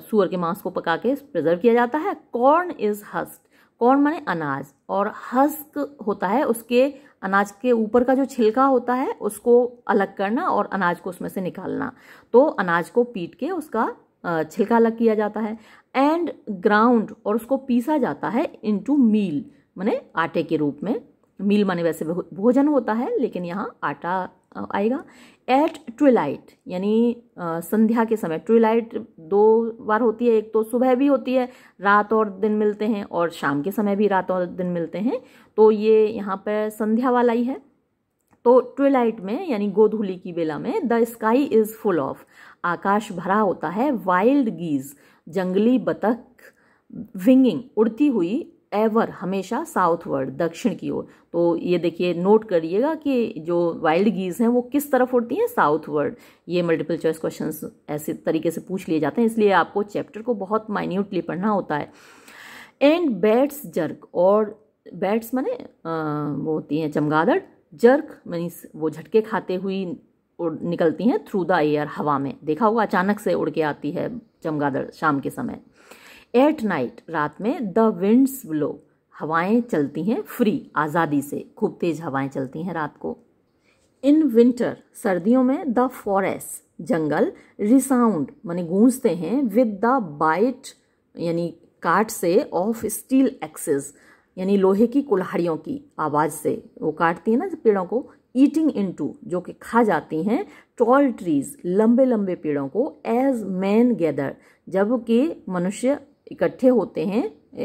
सुअर के मांस को पका के प्रिजर्व किया जाता है। कॉर्न इज़ हस्क कॉर्न माने अनाज, और हस्क होता है उसके अनाज के ऊपर का जो छिलका होता है, उसको अलग करना और अनाज को उसमें से निकालना। तो अनाज को पीट के उसका छिलका अलग किया जाता है एंड ग्राउंड और उसको पीसा जाता है इनटू मील माने आटे के रूप में। मील माने वैसे भोजन होता है, लेकिन यहाँ आटा आएगा। एट ट्विलाइट यानी संध्या के समय। ट्विलाइट दो बार होती है, एक तो सुबह भी होती है, रात और दिन मिलते हैं, और शाम के समय भी रात और दिन मिलते हैं। तो ये यहाँ पर संध्या वाला ही है। तो ट्विलाइट में, यानी गोधूली की बेला में the sky is full of आकाश भरा होता है वाइल्ड गीज जंगली बतख विंगिंग उड़ती हुई एवर हमेशा साउथवर्ड दक्षिण की ओर। तो ये देखिए नोट करिएगा कि जो वाइल्ड गीज हैं, वो किस तरफ़ उड़ती हैं? साउथवर्ड ये मल्टीपल चॉइस क्वेश्चंस ऐसे तरीके से पूछ लिए जाते हैं, इसलिए आपको चैप्टर को बहुत माइन्यूटली पढ़ना होता है। एंड बैट्स जर्क और बैट्स माने वो होती हैं चमगादड़। जर्क मीन्स वो झटके खाते हुई निकलती हैं थ्रू द एयर हवा में। देखा होगा, अचानक से उड़ के आती है चमगादड़ शाम के समय। एट नाइट रात में द विंड्स ब्लो। हवाएँ चलती हैं फ्री, आज़ादी से। खूब तेज हवाएँ चलती हैं रात को। इन विंटर सर्दियों में द फॉरेस्ट, जंगल, रिसाउंड, माने गूंजते हैं विद द बाइट, यानी काट से ऑफ़ स्टील एक्सेस यानी लोहे की कुल्हाड़ियों की आवाज़ से। वो काटती है ना पेड़ों को ईटिंग इनटू जो कि खा जाती हैं टॉल ट्रीज लंबे लंबे पेड़ों को एज मैन गैदर जबकि मनुष्य इकट्ठे होते हैं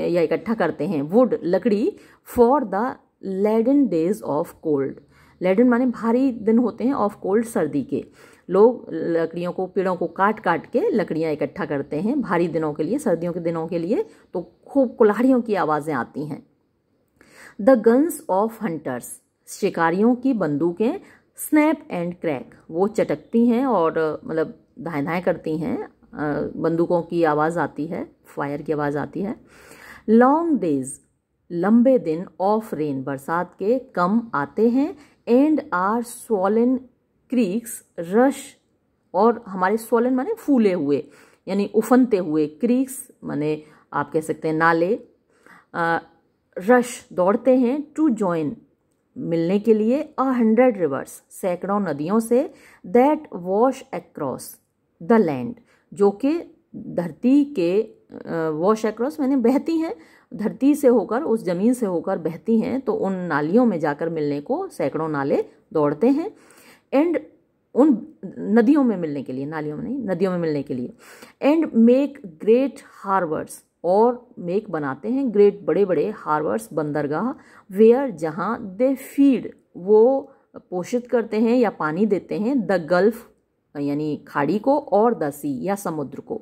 या इकट्ठा करते हैं वुड लकड़ी for the laden days of cold laden माने भारी दिन होते हैं ऑफ़ कोल्ड सर्दी के। लोग लकड़ियों को, पेड़ों को काट काट के लकड़ियाँ इकट्ठा करते हैं भारी दिनों के लिए, सर्दियों के दिनों के लिए तो खूब कुल्हाड़ियों की आवाज़ें आती हैं। द गन्स ऑफ़ हंटर्स शिकारियों की बंदूकें स्नैप एंड क्रैक वो चटकती हैं और मतलब धाए धाए करती हैं बंदूकों की आवाज़ आती है फायर की आवाज़ आती है। लॉन्ग डेज़ लंबे दिन ऑफ़ रेन बरसात के कम आते हैं and are swollen creeks rush और हमारे स्वॉलन माने फूले हुए, यानी उफनते हुए क्रीक्स माने आप कह सकते हैं नाले रश दौड़ते हैं टू जॉइन मिलने के लिए अ हंड्रेड रिवर्स सैकड़ों नदियों से that wash across the land जो कि धरती के वॉश अक्रॉस मैंने बहती हैं, धरती से होकर, उस ज़मीन से होकर बहती हैं तो उन नालियों में जाकर मिलने को सैकड़ों नाले दौड़ते हैं। एंड उन नदियों में मिलने के लिए, नालियों में नहीं, नदियों में मिलने के लिए। एंड मेक ग्रेट हार्बर्स और मेक बनाते हैं ग्रेट बड़े बड़े हार्बर्स बंदरगाह, वेयर जहाँ दे फ़ीड, वो पोषित करते हैं या पानी देते हैं द गल्फ यानी खाड़ी को और द सी या समुद्र को।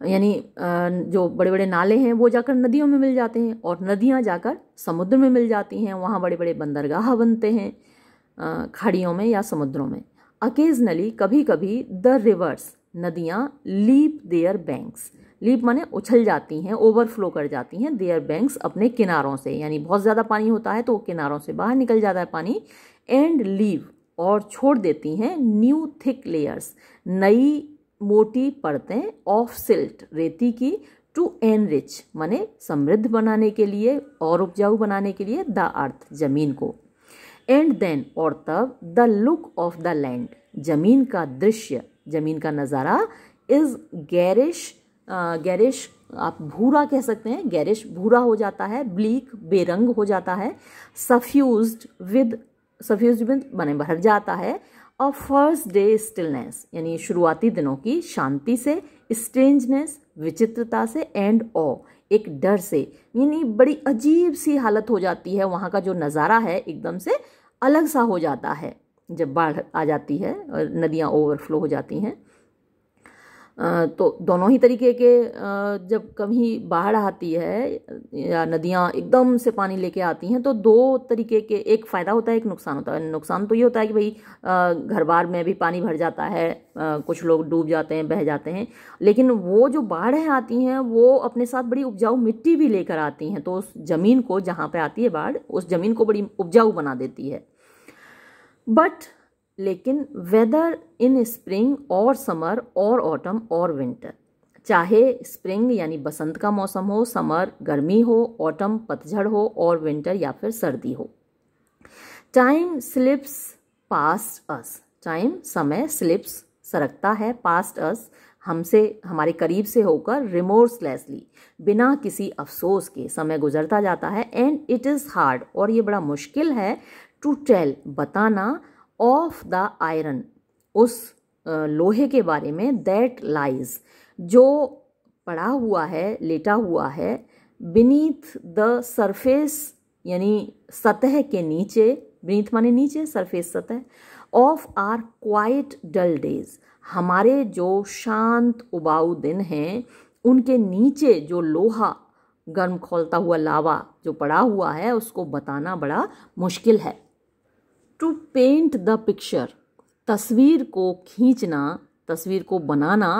यानी जो बड़े बड़े नाले हैं, वो जाकर नदियों में मिल जाते हैं और नदियाँ जाकर समुद्र में मिल जाती हैं। वहाँ बड़े बड़े बंदरगाह बनते हैं खाड़ियों में या समुद्रों में। अकेजनली कभी कभी द रिवर्स नदियाँ लीप देयर बैंक्स लीप माने उछल जाती हैं ओवरफ्लो कर जाती हैं देयर बैंक्स अपने किनारों से। यानी बहुत ज़्यादा पानी होता है तो किनारों से बाहर निकल जाता है पानी एंड लीव और छोड़ देती हैं न्यू थिक लेयर्स। नई मोटी परतें ऑफ़ सिल्ट रेती की टू एनरिच माने समृद्ध बनाने के लिए और उपजाऊ बनाने के लिए द अर्थ, ज़मीन को। एंड देन, और तब the look of the land, ज़मीन का दृश्य, ज़मीन का नज़ारा इज़ गैरिश गैरिश, आप भूरा कह सकते हैं, गैरिश भूरा हो जाता है, ब्लीक, बेरंग हो जाता है सफ्यूज विद सफ्यूज बने भर जाता है और फ़र्स्ट डे स्टिलनेस, यानी शुरुआती दिनों की शांति से, स्ट्रेंजनेस, विचित्रता से एंड ओ एक डर से, यानी बड़ी अजीब सी हालत हो जाती है। वहाँ का जो नज़ारा है एकदम से अलग सा हो जाता है। जब बाढ़ आ जाती है और नदियाँ ओवरफ्लो हो जाती हैं तो दोनों ही तरीके के जब कभी बाढ़ आती है या नदियाँ एकदम से पानी लेके आती हैं तो दो तरीके के एक फ़ायदा होता है, एक नुकसान होता है। नुकसान तो ये होता है कि भाई घर बार में भी पानी भर जाता है कुछ लोग डूब जाते हैं, बह जाते हैं, लेकिन वो जो बाढ़ें आती हैं, वो अपने साथ बड़ी उपजाऊ मिट्टी भी लेकर आती हैं तो उस ज़मीन को जहाँ पर आती है बाढ़, उस ज़मीन को बड़ी उपजाऊ बना देती है। बट लेकिन वेदर इन स्प्रिंग और समर और ऑटम और विंटर चाहे स्प्रिंग यानी बसंत का मौसम हो समर गर्मी हो ऑटम पतझड़ हो और विंटर या फिर सर्दी हो। Time slips past us time समय स्लिप्स सरकता है पास्ट अस हमसे, हमारे करीब से होकर रिमोर्सलेसली बिना किसी अफसोस के समय गुजरता जाता है एंड इट इज़ हार्ड और ये बड़ा मुश्किल है टू टेल बताना ऑफ़ द आयरन, उस लोहे के बारे में, दैट लाइज, जो पड़ा हुआ है, लेटा हुआ है, बीनीथ द सरफेस, यानी सतह के नीचे, बीनीथ माने नीचे, सरफेस सतह, of our quite dull days. हमारे जो शांत उबाऊ दिन हैं, उनके नीचे जो लोहा गर्म खोलता हुआ लावा जो पड़ा हुआ है, उसको बताना बड़ा मुश्किल है। टू पेंट द पिक्चर तस्वीर को खींचना तस्वीर को बनाना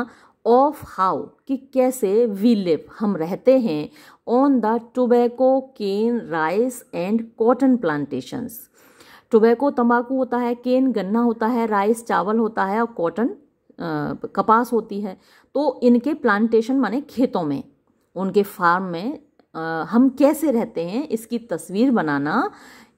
ऑफ़ हाउ कि कैसे वी लिव हम रहते हैं on the tobacco cane rice and cotton plantations tobacco तंबाकू होता है केन गन्ना होता है राइस चावल होता है और कॉटन कपास होती है। तो इनके प्लांटेशन माने खेतों में उनके फार्म में आ, हम कैसे रहते हैं इसकी तस्वीर बनाना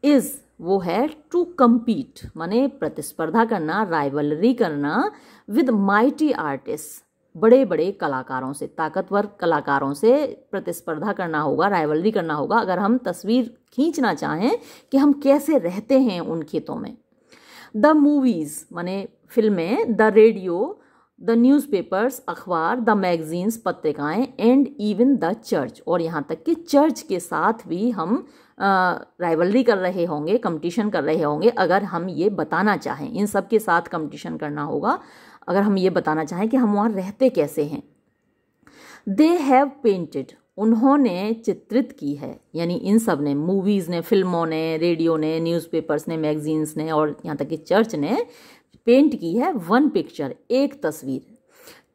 इज़ वो है टू कम्पीट माने प्रतिस्पर्धा करना राइवलरी करना विद माइटी आर्टिस्ट बड़े बड़े कलाकारों से, ताकतवर कलाकारों से प्रतिस्पर्धा करना होगा राइवलरी करना होगा, अगर हम तस्वीर खींचना चाहें कि हम कैसे रहते हैं उन खेतों में। द मूवीज़ माने फ़िल्में द रेडियो द न्यूज़पेपर्स अखबार द मैगजीन्स पत्रिकाएँ एंड इवन द चर्च और यहाँ तक कि चर्च के साथ भी हम राइवलरी कर रहे होंगे कंपटीशन कर रहे होंगे, अगर हम ये बताना चाहें, इन सब के साथ कंपटीशन करना होगा, अगर हम ये बताना चाहें कि हम वहाँ रहते कैसे हैं। दे हैव पेंटेड उन्होंने चित्रित की है, यानी इन सबने मूवीज़ ने फ़िल्मों ने रेडियो ने न्यूज़पेपर्स ने मैगजीन्स ने, और यहाँ तक कि चर्च ने पेंट की है वन पिक्चर एक तस्वीर।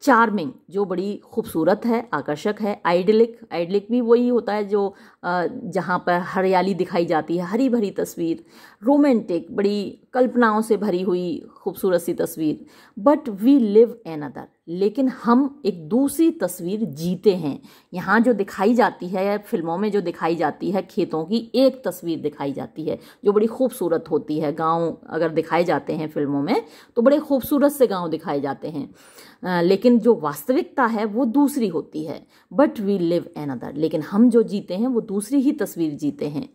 चार्मिंग जो बड़ी खूबसूरत है, आकर्षक है आइडलिक आइडलिक भी वही होता है जो जहाँ पर हरियाली दिखाई जाती है हरी भरी तस्वीर रोमांटिक बड़ी कल्पनाओं से भरी हुई खूबसूरत सी तस्वीर but we live another लेकिन हम एक दूसरी तस्वीर जीते हैं। यहाँ जो दिखाई जाती है, फ़िल्मों में जो दिखाई जाती है, खेतों की एक तस्वीर दिखाई जाती है, जो बड़ी खूबसूरत होती है। गाँव अगर दिखाए जाते हैं फ़िल्मों में तो बड़े खूबसूरत से गाँव दिखाए जाते हैं। लेकिन जो वास्तविकता है, वो दूसरी होती है। But we live another लेकिन हम जो जीते हैं, वो दूसरी ही तस्वीर जीते हैं।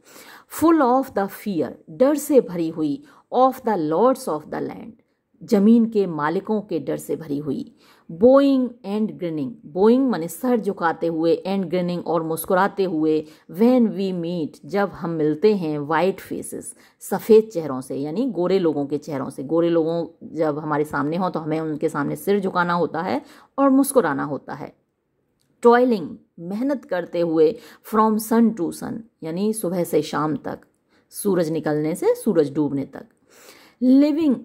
फुल ऑफ़ द फियर डर से भरी हुई. Of the lords of the land ज़मीन के मालिकों के डर से भरी हुई। बोइंग एंड ग्रिनिंग बोइंग माने सर झुकाते हुए एंड ग्रिनिंग और मुस्कुराते हुए वैन वी मीट जब हम मिलते हैं वाइट फेसेस सफ़ेद चेहरों से, यानी गोरे लोगों के चेहरों से। गोरे लोगों जब हमारे सामने हों तो हमें उनके सामने सिर झुकाना होता है और मुस्कुराना होता है। टॉयलिंग मेहनत करते हुए फ्रॉम सन टू सन यानी सुबह से शाम तक, सूरज निकलने से सूरज डूबने तक। लिविंग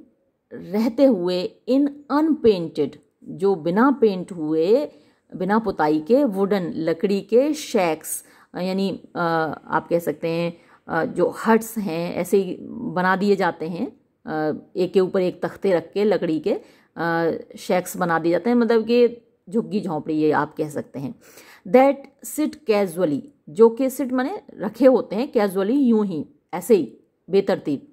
रहते हुए इन अनपेंटेड जो बिना पेंट हुए, बिना पुताई के वुडन लकड़ी के शेक्स यानी आप कह सकते हैं जो हट्स हैं, ऐसे ही बना दिए जाते हैं एक के ऊपर एक तख्ते रख के, लकड़ी के शेक्स बना दिए जाते हैं मतलब कि झुग्गी झोंपड़ी, ये आप कह सकते हैं। दैट सिट कैजुअली जो कि सिट माने रखे होते हैं कैजुअली यूँ ही, ऐसे ही, बेतरतीब।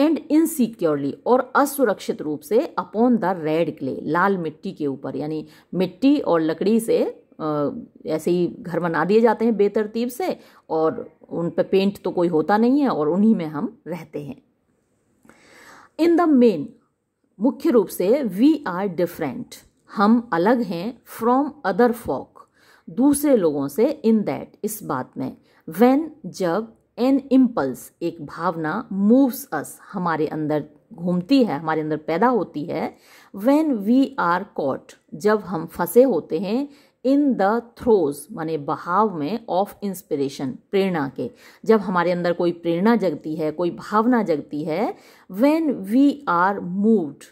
एंड इनसिक्योरली और असुरक्षित रूप से अपॉन द रेड क्ले लाल मिट्टी के ऊपर, यानी मिट्टी और लकड़ी से ऐसे ही घर बना दिए जाते हैं बेतरतीब से और उन पर पेंट तो कोई होता नहीं है और उन्हीं में हम रहते हैं। इन द मेन मुख्य रूप से वी आर डिफरेंट हम अलग हैं फ्रॉम अदर फॉक दूसरे लोगों से इन दैट इस बात में। वेन जब एन इम्पल्स एक भावना मूव्स अस हमारे अंदर घूमती है, हमारे अंदर पैदा होती है वेन वी आर कॉट जब हम फंसे होते हैं इन द थ्रोज माने बहाव में ऑफ़ इंस्पिरेशन प्रेरणा के। जब हमारे अंदर कोई प्रेरणा जगती है, कोई भावना जगती है when we are moved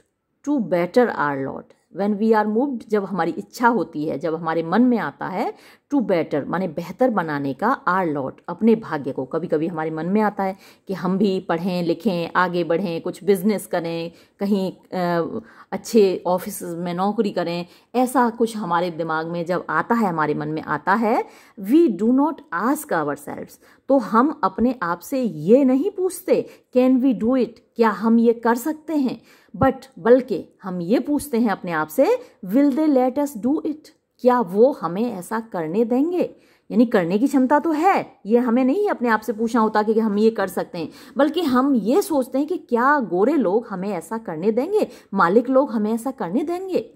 to better our lot when we are moved जब हमारी इच्छा होती है, जब हमारे मन में आता है टू बेटर, माने बेहतर बनाने का आर लॉट अपने भाग्य को। कभी कभी हमारे मन में आता है कि हम भी पढ़ें, लिखें, आगे बढ़ें, कुछ बिज़नेस करें, कहीं अच्छे ऑफ़िस में नौकरी करें। ऐसा कुछ हमारे दिमाग में जब आता है, हमारे मन में आता है we do not ask ourselves तो हम अपने आप से ये नहीं पूछते कैन वी डू इट क्या हम ये कर सकते हैं? बट बल्कि हम ये पूछते हैं अपने आप से will they let us do it क्या वो हमें ऐसा करने देंगे? यानी करने की क्षमता तो है, ये हमें नहीं अपने आप से पूछना होता कि हम ये कर सकते हैं, बल्कि हम ये सोचते हैं कि क्या गोरे लोग हमें ऐसा करने देंगे? मालिक लोग हमें ऐसा करने देंगे?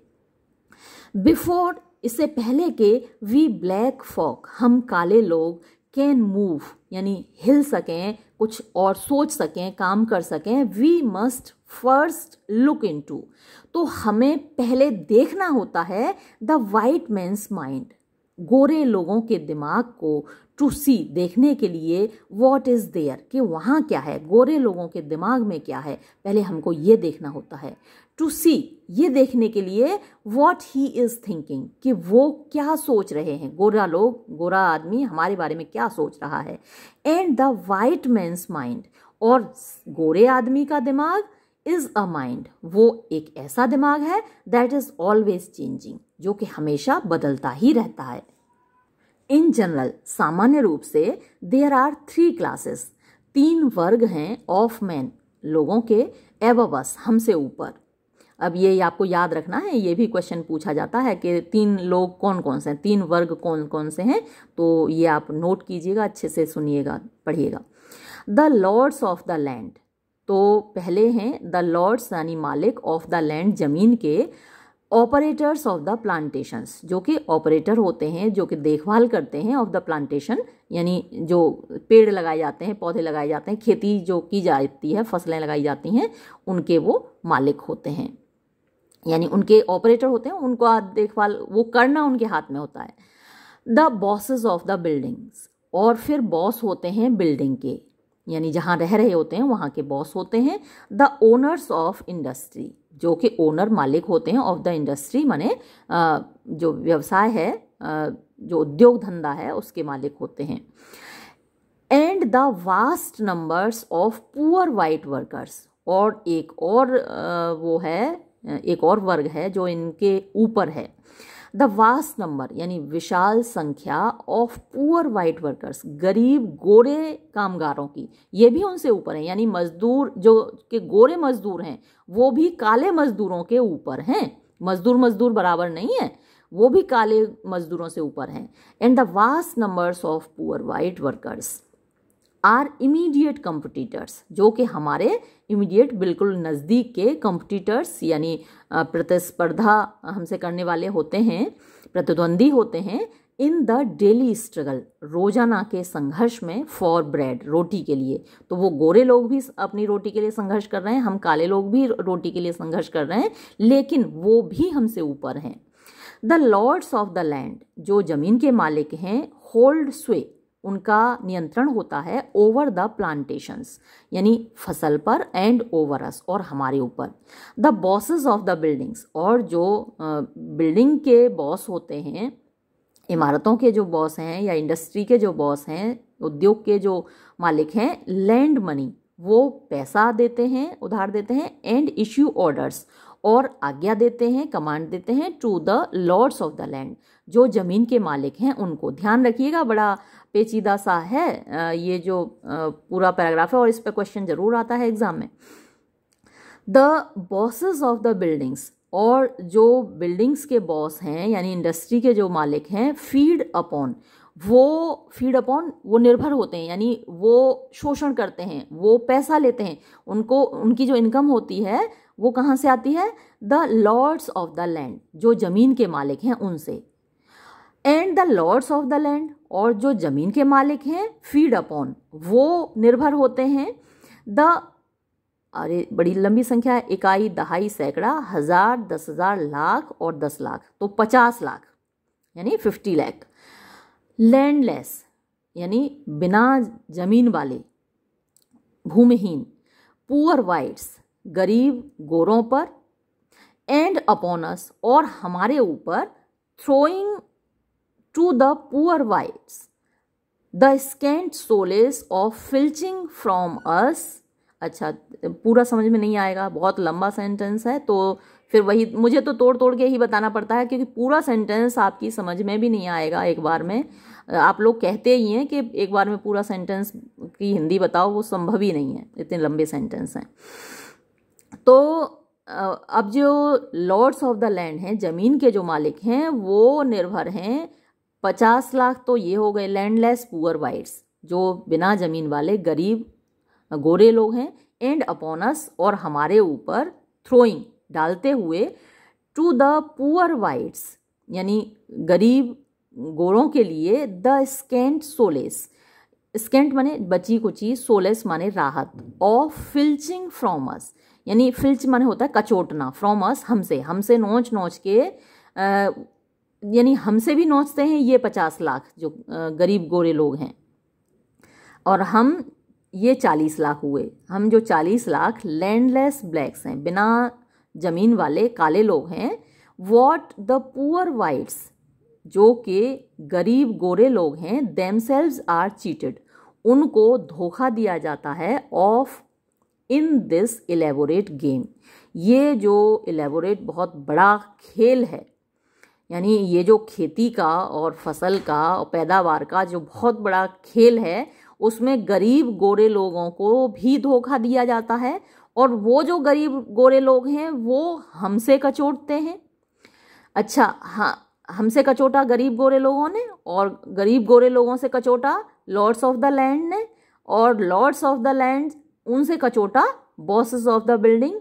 बिफोर, इससे पहले के वी ब्लैक फॉक, हम काले लोग कैन मूव, यानी हिल सकें, कुछ और सोच सकें, काम कर सकें, we must first look into तो हमें पहले देखना होता है द वाइट मैंस माइंड। गोरे लोगों के दिमाग को टू सी देखने के लिए वॉट इज़ देयर कि वहाँ क्या है, गोरे लोगों के दिमाग में क्या है, पहले हमको ये देखना होता है। टू सी ये देखने के लिए वॉट ही इज़ थिंकिंग कि वो क्या सोच रहे हैं। गोरा लोग, गोरा आदमी हमारे बारे में क्या सोच रहा है? And the white man's mind और गोरे आदमी का दिमाग इज़ अ माइंड वो एक ऐसा दिमाग है दैट इज़ ऑलवेज चेंजिंग जो कि हमेशा बदलता ही रहता है। इन जनरल सामान्य रूप से देयर आर थ्री क्लासेस तीन वर्ग हैं ऑफ़ मैन लोगों के एवबस हमसे ऊपर। अब ये आपको याद रखना है, ये भी क्वेश्चन पूछा जाता है कि तीन लोग कौन कौन से हैं, तीन वर्ग कौन कौन से हैं तो ये आप नोट कीजिएगा, अच्छे से सुनिएगा, पढ़िएगा। The lords of the land तो पहले हैं द लॉर्ड्स यानी मालिक ऑफ़ द लैंड ज़मीन के ऑपरेटर्स ऑफ़ द प्लांटेशंस, जो कि ऑपरेटर होते हैं, जो कि देखभाल करते हैं ऑफ़ द प्लांटेशन, यानी जो पेड़ लगाए जाते हैं, पौधे लगाए जाते हैं, खेती जो की जाती है, फ़सलें लगाई जाती हैं, उनके वो मालिक होते हैं। यानी उनके ऑपरेटर होते हैं, उनको देखभाल, वो करना उनके हाथ में होता है। The bosses of the buildings, और फिर बॉस होते हैं बिल्डिंग के। यानी जहाँ रह रहे होते हैं, वहाँ के बॉस होते हैं। द ओनर्स ऑफ़ इंडस्ट्री जो कि ओनर मालिक होते हैं ऑफ़ द इंडस्ट्री माने जो व्यवसाय है जो उद्योग धंधा है, उसके मालिक होते हैं। And the vast numbers of poor white workers और एक और वो है एक और वर्ग है जो इनके ऊपर है। द वास्ट नंबर यानी विशाल संख्या ऑफ़ पुअर वाइट वर्कर्स गरीब, गोरे कामगारों की, ये भी उनसे ऊपर है। यानी मजदूर, जो के गोरे मजदूर हैं, वो भी काले मजदूरों के ऊपर हैं। मजदूर मजदूर बराबर नहीं है, वो भी काले मजदूरों से ऊपर हैं। And the vast numbers of poor white workers are immediate competitors, जो कि हमारे इमीडिएट बिल्कुल नज़दीक के कंपटीटर्स, यानी प्रतिस्पर्धा हमसे करने वाले होते हैं, प्रतिद्वंदी होते हैं, इन द डेली स्ट्रगल, रोज़ाना के संघर्ष में फॉर ब्रेड, रोटी के लिए। तो वो गोरे लोग भी अपनी रोटी के लिए संघर्ष कर रहे हैं, हम काले लोग भी रोटी के लिए संघर्ष कर रहे हैं, लेकिन वो भी हमसे ऊपर हैं। The lords of the land, जो ज़मीन के मालिक हैं, होल्ड स्वे उनका नियंत्रण होता है ओवर द प्लांटेशंस यानी फ़सल पर एंड ओवर अस और हमारे ऊपर। The bosses of the buildings और जो बिल्डिंग के बॉस होते हैं, इमारतों के जो बॉस हैं या इंडस्ट्री के जो बॉस हैं, उद्योग के जो मालिक हैं लैंड मनी वो पैसा देते हैं, उधार देते हैं एंड इश्यू ऑर्डर्स और आज्ञा देते हैं कमांड देते हैं to the lords of the land जो ज़मीन के मालिक हैं, उनको ध्यान रखिएगा। बड़ा पेचीदा सा है ये जो पूरा पैराग्राफ है और इस पर क्वेश्चन ज़रूर आता है एग्ज़ाम में। The bosses of the buildings और जो बिल्डिंग्स के बॉस हैं, यानी इंडस्ट्री के जो मालिक हैं फ़ीड अपॉन वो फ़ीड अपॉन वो निर्भर होते हैं, यानी वो शोषण करते हैं, वो पैसा लेते हैं। उनको, उनकी जो इनकम होती है, वो कहाँ से आती है? The lords of the land जो ज़मीन के मालिक हैं, उनसे। And the lords of the land और जो ज़मीन के मालिक हैं फ़ीड अपॉन वो निर्भर होते हैं। द अरे, बड़ी लंबी संख्या है, इकाई, दहाई, सैकड़ा, हज़ार, दस हज़ार, लाख और दस लाख तो पचास लाख, यानी फिफ्टी लैख लैंडलेस यानी बिना ज़मीन वाले, भूमिहीन पुअर वाइट्स गरीब गोरों पर एंड अपॉनस और हमारे ऊपर throwing to the poor whites the scant solace of filching from us अच्छा पूरा समझ में नहीं आएगा, बहुत लंबा सेंटेंस है तो फिर वही, मुझे तो तोड़ तोड़ के ही बताना पड़ता है, क्योंकि पूरा सेंटेंस आपकी समझ में भी नहीं आएगा एक बार में। आप लोग कहते ही हैं कि एक बार में पूरा सेंटेंस की हिंदी बताओ, वो संभव ही नहीं है, इतने लंबे सेंटेंस हैं। तो अब जो लॉर्ड्स ऑफ़ द लैंड हैं, ज़मीन के जो मालिक हैं, वो निर्भर हैं पचास लाख तो ये हो गए लैंडलेस पुअर वाइट्स, जो बिना ज़मीन वाले गरीब, गोरे लोग हैं, एंड अपॉनस और हमारे ऊपर थ्रोइंग डालते हुए टू द पुअर वाइट्स यानी गरीब गोरों के लिए द स्केंट सोलेस स्केंट माने बची कुची सोलेस माने राहत और फिल्चिंग फ्रॉम अस यानी फिल्च माने होता है कचोटना फ्रॉम अस हमसे हमसे नोच नोच के यानी हमसे भी नोचते हैं ये पचास लाख जो गरीब गोरे लोग हैं। और हम ये चालीस लाख हुए। हम जो चालीस लाख लैंडलेस ब्लैक्स हैं, बिना ज़मीन वाले काले लोग हैं वॉट द पुअर वाइट्स जो कि गरीब गोरे लोग हैं देमसेल्व्स आर चीटेड उनको धोखा दिया जाता है of in this elaborate game ये जो एलेबोरेट बहुत बड़ा खेल है यानी ये जो खेती का और फ़सल का और पैदावार का जो बहुत बड़ा खेल है, उसमें गरीब गोरे लोगों को भी धोखा दिया जाता है और वो जो गरीब गोरे लोग हैं, वो हमसे कचोटते हैं। अच्छा हाँ हमसे कचोटा गरीब गोरे लोगों ने और गरीब गोरे लोगों से कचोटा लॉर्ड्स ऑफ़ द लैंड ने और लॉर्ड्स ऑफ़ द लैंड उनसे कचोटा बॉसेस ऑफ़ द बिल्डिंग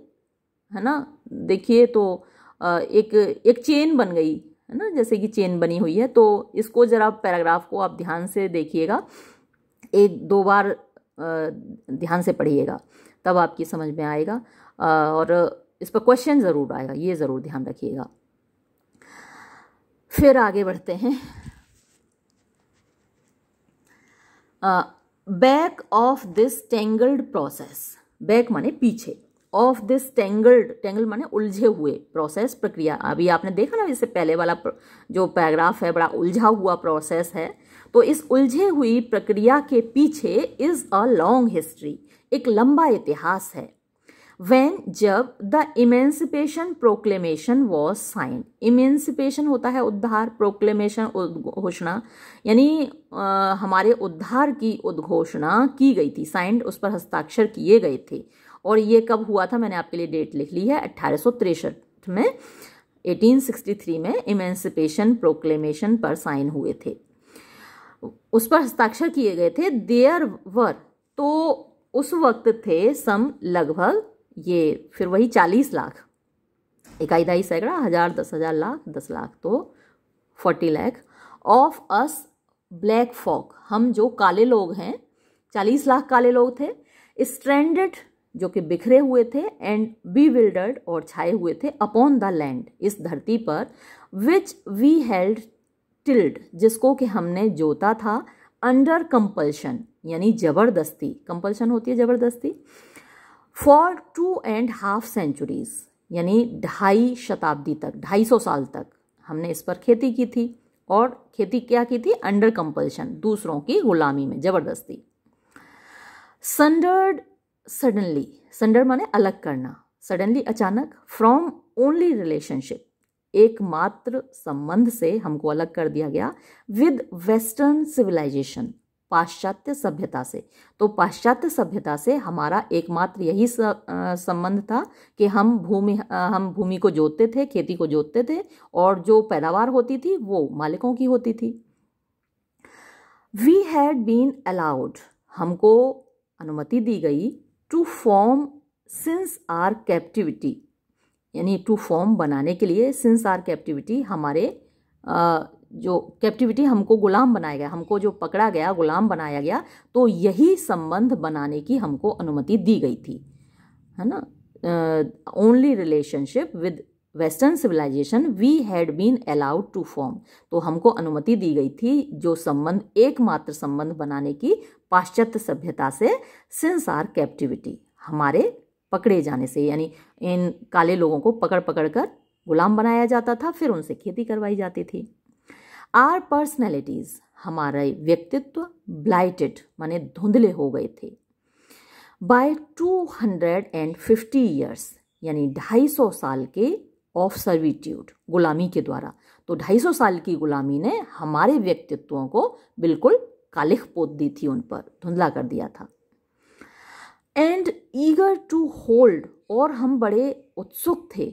है ना? देखिए तो एक एक चेन बन गई। है ना? जैसे कि चेन बनी हुई है तो इसको ज़रा पैराग्राफ को आप ध्यान से देखिएगा। एक, दो बार ध्यान से पढ़िएगा, तब आपकी समझ में आएगा। और इस पर क्वेश्चन ज़रूर आएगा, ये ज़रूर ध्यान रखिएगा। फिर आगे बढ़ते हैं। Back of this tangled process, back माने पीछे। ऑफ़ दिस टेंगल्ड टेंगल माने उलझे हुए प्रोसेस प्रक्रिया। अभी आपने देखा ना, इससे पहले वाला जो पैराग्राफ है, बड़ा उलझा हुआ प्रोसेस है। तो इस उलझे हुई प्रक्रिया के पीछे इज़ अ लॉन्ग हिस्ट्री एक लंबा इतिहास है। वेन जब the emancipation proclamation was sign emancipation होता है उद्धार प्रोक्लेमेशन घोषणा यानी हमारे उद्धार की उद्घोषणा की गई थी साइंड उस पर हस्ताक्षर किए गए थे। और ये कब हुआ था मैंने आपके लिए डेट लिख ली है, अट्ठारह में 1863 में इमेंसिपेशन प्रोक्लेमेशन पर साइन हुए थे। उस पर हस्ताक्षर किए गए थे। देयर वर तो उस वक्त थे सम लगभग ये फिर वही चालीस लाख। इकाई दाई सैकड़ा, हज़ार, दस हज़ार लाख, दस लाख तो forty lakh. Of us black folk हम जो काले लोग हैं, चालीस लाख काले लोग थे। स्ट्रेंडेड जो कि बिखरे हुए थे एंड बी विल्डर्ड और छाए हुए थे अपॉन द लैंड इस धरती पर विच वी हेल्ड टिल्ड जिसको कि हमने जोता था अंडर कंपल्शन यानी ज़बरदस्ती। कंपल्शन होती है ज़बरदस्ती? For two and half centuries यानी ढाई शताब्दी तक, ढाई सौ साल तक हमने इस पर खेती की थी। और खेती क्या की थी? अंडर कंपल्शन दूसरों की गुलामी में, ज़बरदस्ती। संडर्ड सडनली संडर माने अलग करना। सडनली अचानक फ्रॉम ओनली रिलेशनशिप एकमात्र संबंध से हमको अलग कर दिया गया विद वेस्टर्न सिविलाइजेशन पाश्चात्य सभ्यता से। तो पाश्चात्य सभ्यता से हमारा एकमात्र यही संबंध था कि हम भूमि हम भूमि को जोतते थे, खेती को जोतते थे, और जो पैदावार होती थी, वो मालिकों की होती थी। वी हैड बीन अलाउड हमको अनुमति दी गई to form since our captivity यानी टू फॉर्म बनाने के लिए सिंस आर कैप्टिविटी हमारे जो कैप्टिविटी हमको गुलाम बनाया गया, हमको जो पकड़ा गया, गुलाम बनाया गया तो यही संबंध बनाने की हमको अनुमति दी गई थी। है ना? Only relationship with western civilization we had been allowed to form तो हमको अनुमति दी गई थी जो संबंध, एकमात्र संबंध बनाने की पाश्चात्य सभ्यता से सिंस आर कैप्टिविटी हमारे पकड़े जाने से, यानी इन काले लोगों को पकड़ पकड़ कर गुलाम बनाया जाता था, फिर उनसे खेती करवाई जाती थी। आर पर्सनैलिटीज हमारे व्यक्तित्व ब्लाइटेड माने धुंधले हो गए थे। By two hundred and fifty years यानी ढाई सौ साल के ऑफ़ सर्विट्यूड गुलामी के द्वारा। तो ढाई सौ साल की गुलामी ने हमारे व्यक्तित्वों को बिल्कुल कालिख पोत दी थी उन पर, धुंधला कर दिया था। एंड ईगर टू होल्ड और हम बड़े उत्सुक थे।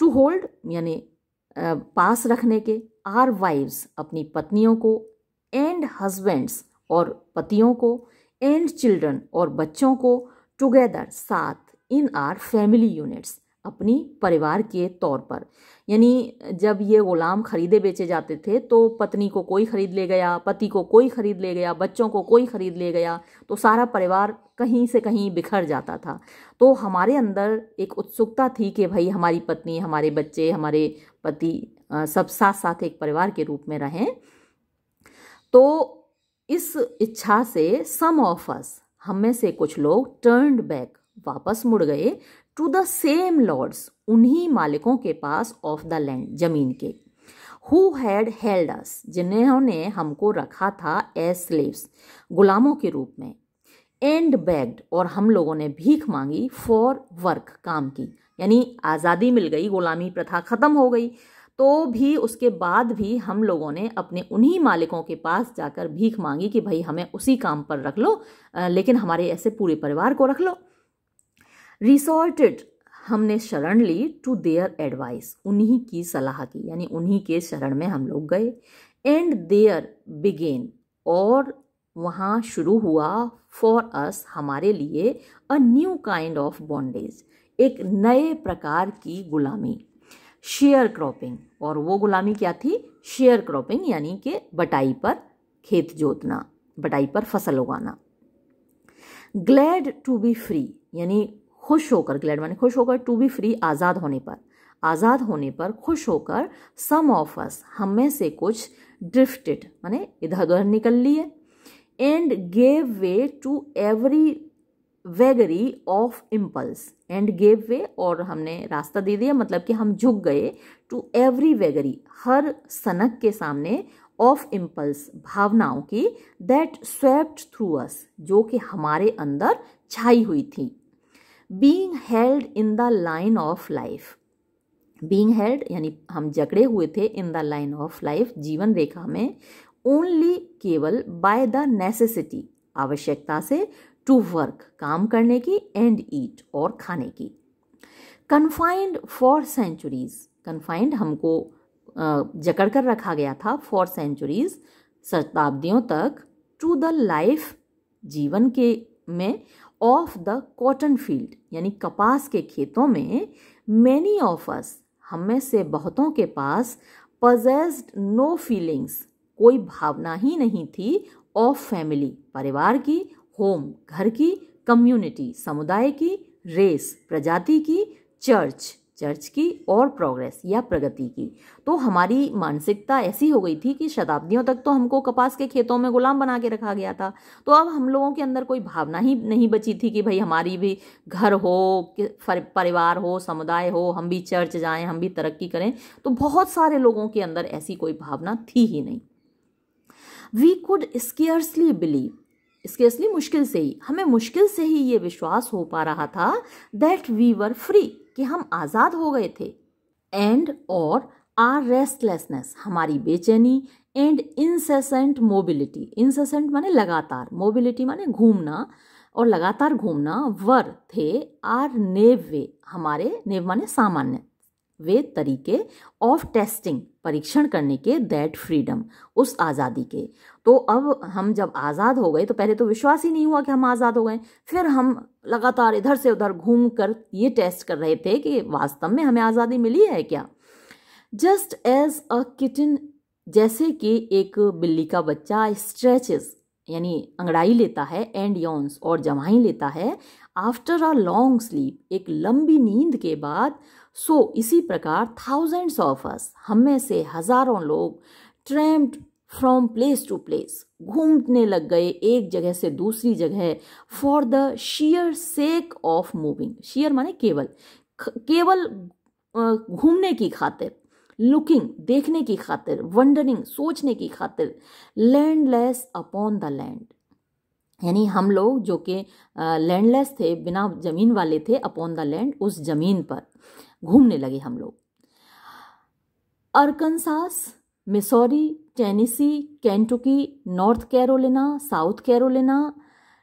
टू होल्ड यानी पास रखने के आर वाइव्स अपनी पत्नियों को एंड हस्बैंड्स और पतियों को एंड चिल्ड्रन और बच्चों को टुगेदर साथ इन आर फैमिली यूनिट्स अपनी परिवार के तौर पर। यानी जब ये ग़ुलाम ख़रीदे बेचे जाते थे तो पत्नी को कोई ख़रीद ले गया, पति को कोई ख़रीद ले गया, बच्चों को कोई ख़रीद ले गया तो सारा परिवार कहीं से कहीं बिखर जाता था। तो हमारे अंदर एक उत्सुकता थी कि भाई हमारी पत्नी, हमारे बच्चे, हमारे पति सब साथ साथ एक परिवार के रूप में रहें। तो इस इच्छा से सम ऑफ़ अस हम में से कुछ लोग टर्नड बैक वापस मुड़ गए। टू द सेम लॉर्ड्स उन्हीं मालिकों के पास ऑफ़ द लैंड ज़मीन के। हु हैड हेल्ड अस जिन्होंने हमको रखा था एज स्लेव्स गुलामों के रूप में। एंड बैग्ड और हम लोगों ने भीख मांगी फॉर वर्क काम की। यानी आज़ादी मिल गई, गुलामी प्रथा ख़त्म हो गई। तो भी उसके बाद भी हम लोगों ने अपने उन्हीं मालिकों के पास जाकर भीख मांगी कि भाई हमें उसी काम पर रख लो लेकिन हमारे ऐसे पूरे परिवार को रख लो। रिसोर्टेड हमने शरण ली टू देयर एडवाइस उन्हीं की सलाह की, यानी उन्हीं के शरण में हम लोग गए। एंड देयर बिगेन और वहाँ शुरू हुआ फॉर अस हमारे लिए a new kind of bondage एक नए प्रकार की गुलामी शेयर क्रॉपिंग और वो गुलामी क्या थी? शेयर क्रॉपिंग यानी कि बटाई पर खेत जोतना, बटाई पर फ़सल उगाना। ग्लैड टू बी फ्री यानी खुश होकर ग्लैड माने खुश होकर टू बी फ्री आज़ाद होने पर। आज़ाद होने पर खुश होकर सम ऑफ़ अस हम में से कुछ ड्रिफ्टेड माने इधर उधर निकल लिए। And gave way to every vagary of impulse and gave way और हमने रास्ता दे दिया मतलब कि हम झुक गए टू एवरी वेगरी हर सनक के सामने ऑफ़ इम्पल्स भावनाओं की दैट स्वेप्ट थ्रू अस जो कि हमारे अंदर छाई हुई थी। Being held in the line of life being held यानी हम जकड़े हुए थे in the line of life जीवन रेखा में ओनली केवल बाय द नेसेसिटी आवश्यकता से टू वर्क काम करने की एंड ईट और खाने की। कन्फाइंड फॉर सेंचुरीज कन्फाइंड हमको जकड़ कर रखा गया था फॉर सेंचुरीज शताब्दियों तक टू द लाइफ जीवन के में ऑफ़ द कॉटन फ़ील्ड यानी कपास के खेतों में मैनी ऑफ़ अस हम में से बहुतों के पास पजेस्ड नो फीलिंग्स कोई भावना ही नहीं थी ऑफ़ फैमिली परिवार की होम घर की कम्युनिटी समुदाय की रेस प्रजाति की चर्च चर्च की और प्रोग्रेस या प्रगति की। तो हमारी मानसिकता ऐसी हो गई थी कि शताब्दियों तक तो हमको कपास के खेतों में गुलाम बना के रखा गया था। तो अब हम लोगों के अंदर कोई भावना ही नहीं बची थी कि भाई हमारी भी घर हो परिवार हो, समुदाय हो, हम भी चर्च जाएँ, हम भी तरक्की करें। तो बहुत सारे लोगों के अंदर ऐसी कोई भावना थी ही नहीं। We could scarcely believe scarcely मुश्किल से ही, हमें मुश्किल से ही ये विश्वास हो पा रहा था दैट वी वर फ्री कि हम आज़ाद हो गए थे। एंड और आर रेस्टलेसनेस, हमारी बेचैनी एंड इंसेसेंट मोबिलिटी। इंसेसेंट माने लगातार, मोबिलिटी माने घूमना और लगातार घूमना। वर थे आर नेव वे, हमारे नेव माने सामान्य। वे तरीके ऑफ़ टेस्टिंग परीक्षण करने के दैट फ्रीडम उस आज़ादी के। तो अब हम जब आज़ाद हो गए तो पहले तो विश्वास ही नहीं हुआ कि हम आज़ाद हो गए। फिर हम लगातार इधर से उधर घूम कर ये टेस्ट कर रहे थे कि वास्तव में हमें आज़ादी मिली है क्या? जस्ट एज अ किटन जैसे कि एक बिल्ली का बच्चा स्ट्रेचेस यानी अंगड़ाई लेता है एंड योन्स और जमाई लेता है आफ्टर अ लॉन्ग स्लीप एक लंबी नींद के बाद सो so, इसी प्रकार थाउजेंड्स ऑफ़ अस हम में से हज़ारों लोग tramped from place to place घूमने लग गए एक जगह से दूसरी जगह for the sheer sake of moving sheer माने केवल। केवल घूमने की खातिर लुकिंग देखने की खातिर वंडरिंग सोचने की खातिर लैंडलेस अपॉन द लैंड यानी हम लोग जो कि लैंडलेस थे, बिना ज़मीन वाले थे अपॉन द लैंड उस ज़मीन पर घूमने लगे हम लोग। Arkansas Missouri Tennessee, Kentucky, North Carolina, South Carolina,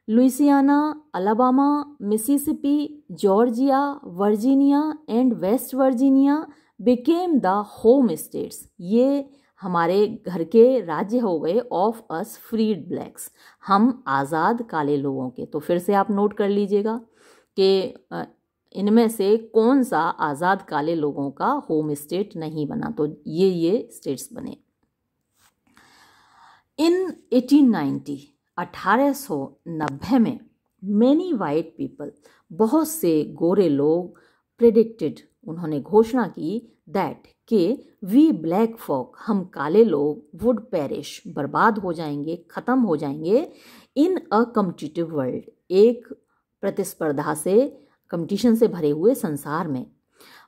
Louisiana, Alabama, Mississippi, Georgia, Virginia and West Virginia became the home states. ये हमारे घर के राज्य हो गए ऑफ़ अस फ्रीड ब्लैक्स। हम आज़ाद काले लोगों के। तो फिर से आप नोट कर लीजिएगा कि इनमें से कौन सा आज़ाद काले लोगों का होम स्टेट नहीं बना। तो ये ये स्टेट्स बने। इन 1890 1890 में मैनी वाइट पीपल बहुत से गोरे लोग प्रेडिक्टेड उन्होंने घोषणा की दैट के वी ब्लैक फॉक हम काले लोग वुड पेरिश बर्बाद हो जाएँगे, ख़त्म हो जाएँगे इन अ कम्पिटिटिव वर्ल्ड एक प्रतिस्पर्धा से कंपटीशन से भरे हुए संसार में।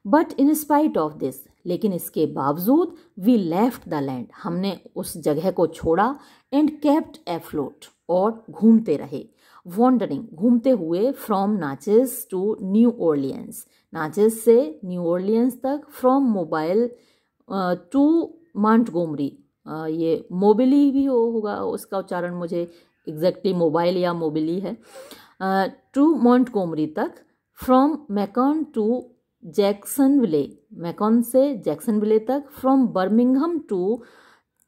But in spite of this लेकिन इसके बावजूद वी लेफ़्ट द लैंड हमने उस जगह को छोड़ा एंड केप्ट एफ्लोट और घूमते रहे। वॉन्डरिंग घूमते हुए from Natchez to New Orleans Natchez से न्यू ओरलियंस तक फ्रॉम मोबाइल टू मांटगोमरी ये मोबिली भी हो, होगा, उसका उच्चारण मुझे एग्जैक्टली मोबाइल या मोबिली है। टू मॉन्टगोमरी तक from Macon to Jacksonville Macon से? जैक्सन विले तक? From Birmingham to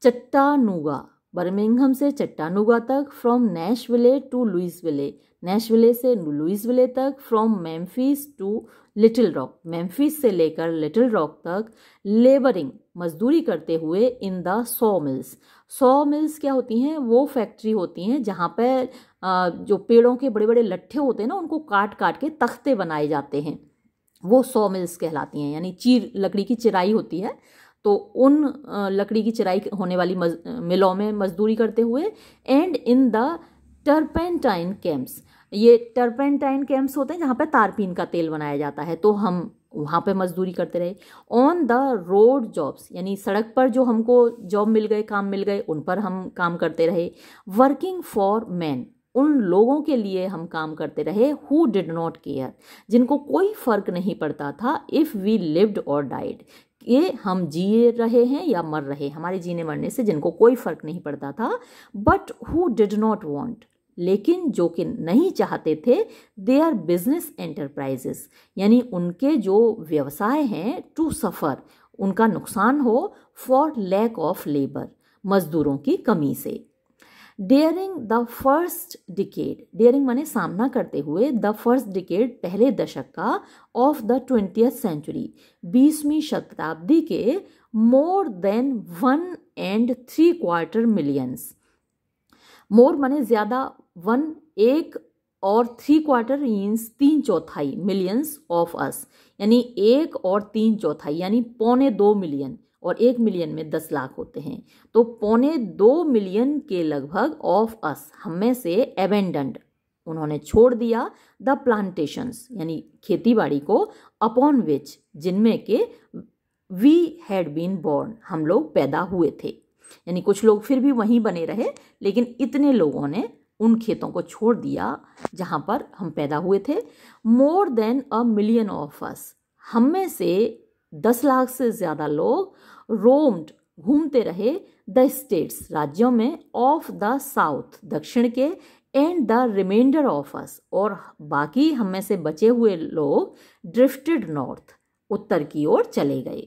Chattanooga Birmingham से चट्टानूगा तक? From Nashville to Louisville Nashville से लुइस विले तक? From Memphis to Little Rock Memphis से लेकर लिटिल रॉक तक लेबरिंग मजदूरी करते हुए in the sawmills sawmills क्या होती हैं? वो फैक्ट्री होती हैं जहाँ पर जो पेड़ों के बड़े बड़े लट्ठे होते हैं ना, उनको काट काट के तख्ते बनाए जाते हैं। वो सॉ मिल्स कहलाती हैं यानी चीर लकड़ी की चिराई होती है। तो उन लकड़ी की चिराई होने वाली मज, मिलों में मजदूरी करते हुए and in the turpentine camps ये टर्पेंटाइन कैंप्स होते हैं जहाँ पे तारपीन का तेल बनाया जाता है तो हम वहाँ पे मजदूरी करते रहे। ऑन द रोड जॉब्स यानी सड़क पर जो हमको जॉब मिल गए काम मिल गए उन पर हम काम करते रहे। वर्किंग फॉर मैन उन लोगों के लिए हम काम करते रहे हु डिड नॉट केयर जिनको कोई फ़र्क नहीं पड़ता था इफ़ वी लिव्ड और डाइड ये हम जिए रहे हैं या मर रहे हमारे जीने मरने से जिनको कोई फ़र्क नहीं पड़ता था but who did not want लेकिन जो कि नहीं चाहते थे दे आर बिज़नेस एंटरप्राइजेस यानी उनके जो व्यवसाय हैं टू सफ़र उनका नुकसान हो फॉर लैक ऑफ़ लेबर मजदूरों की कमी से। Daring the first decade daring माने सामना करते हुए द फ़र्स्ट डिकेड पहले दशक का ऑफ़ द ट्वेंटियथ सेंचुरी बीसवीं शताब्दी के more than one and three quarter millions more माने ज़्यादा वन एक और थ्री क्वार्टर मीन्स तीन चौथाई मिलियंस ऑफ़ अस यानी एक और तीन चौथाई, यानी पौने दो मिलियन और एक मिलियन में दस लाख होते हैं। तो पौने दो मिलियन के लगभग ऑफ़ अस हम से एबेंडेंट उन्होंने छोड़ दिया द प्लांटेशंस यानी खेती बाड़ी को अपॉन विच जिनमें के वी हैड बीन बोर्न हम लोग पैदा हुए थे। यानी कुछ लोग फिर भी वहीं बने रहे, लेकिन इतने लोगों ने उन खेतों को छोड़ दिया, जहाँ पर हम पैदा हुए थे। More than a million of us हम में से दस लाख से ज़्यादा लोग रोम्ड घूमते रहे द स्टेट्स राज्यों में ऑफ़ द साउथ, दक्षिण के, and the remainder of us, और बाकी हम में से बचे हुए लोग ड्रिफ्टेड नॉर्थ, उत्तर की ओर चले गए।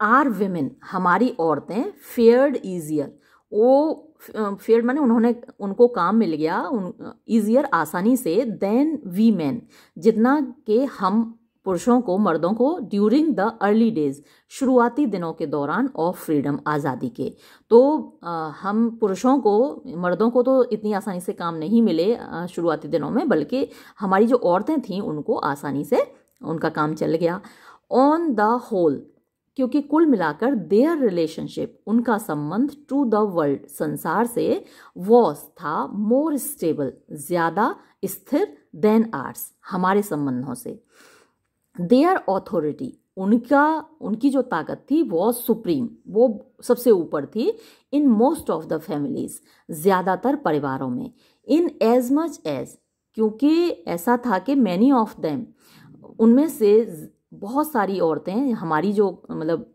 आर विमेन, हमारी औरतें फेयर्ड ईजियर वो फेयर्ड माने उन्होंने, उनको काम मिल गया, उन ईजियर आसानी से देन वी मैन, जितना के हम पुरुषों को मर्दों को ड्यूरिंग द अर्ली डेज़ शुरुआती दिनों के दौरान ऑफ़ फ्रीडम आज़ादी के। तो आ, हम पुरुषों को मर्दों को तो इतनी आसानी से काम नहीं मिले शुरुआती दिनों में बल्कि हमारी जो औरतें थीं उनको आसानी से उनका काम चल गया। ऑन द होल क्योंकि कुल मिलाकर देयर रिलेशनशिप उनका संबंध टू द वर्ल्ड संसार से वॉस था मोर स्टेबल ज़्यादा स्थिर देन आर्ट्स हमारे संबंधों से। देयर ऑथोरिटी उनका, उनकी जो ताकत थी, वो सुप्रीम वो सबसे ऊपर थी in most of the families ज़्यादातर परिवारों में। इन एज मच एज क्योंकि ऐसा था कि मैनी ऑफ़ देम उनमें से बहुत सारी औरतें, हमारी जो मतलब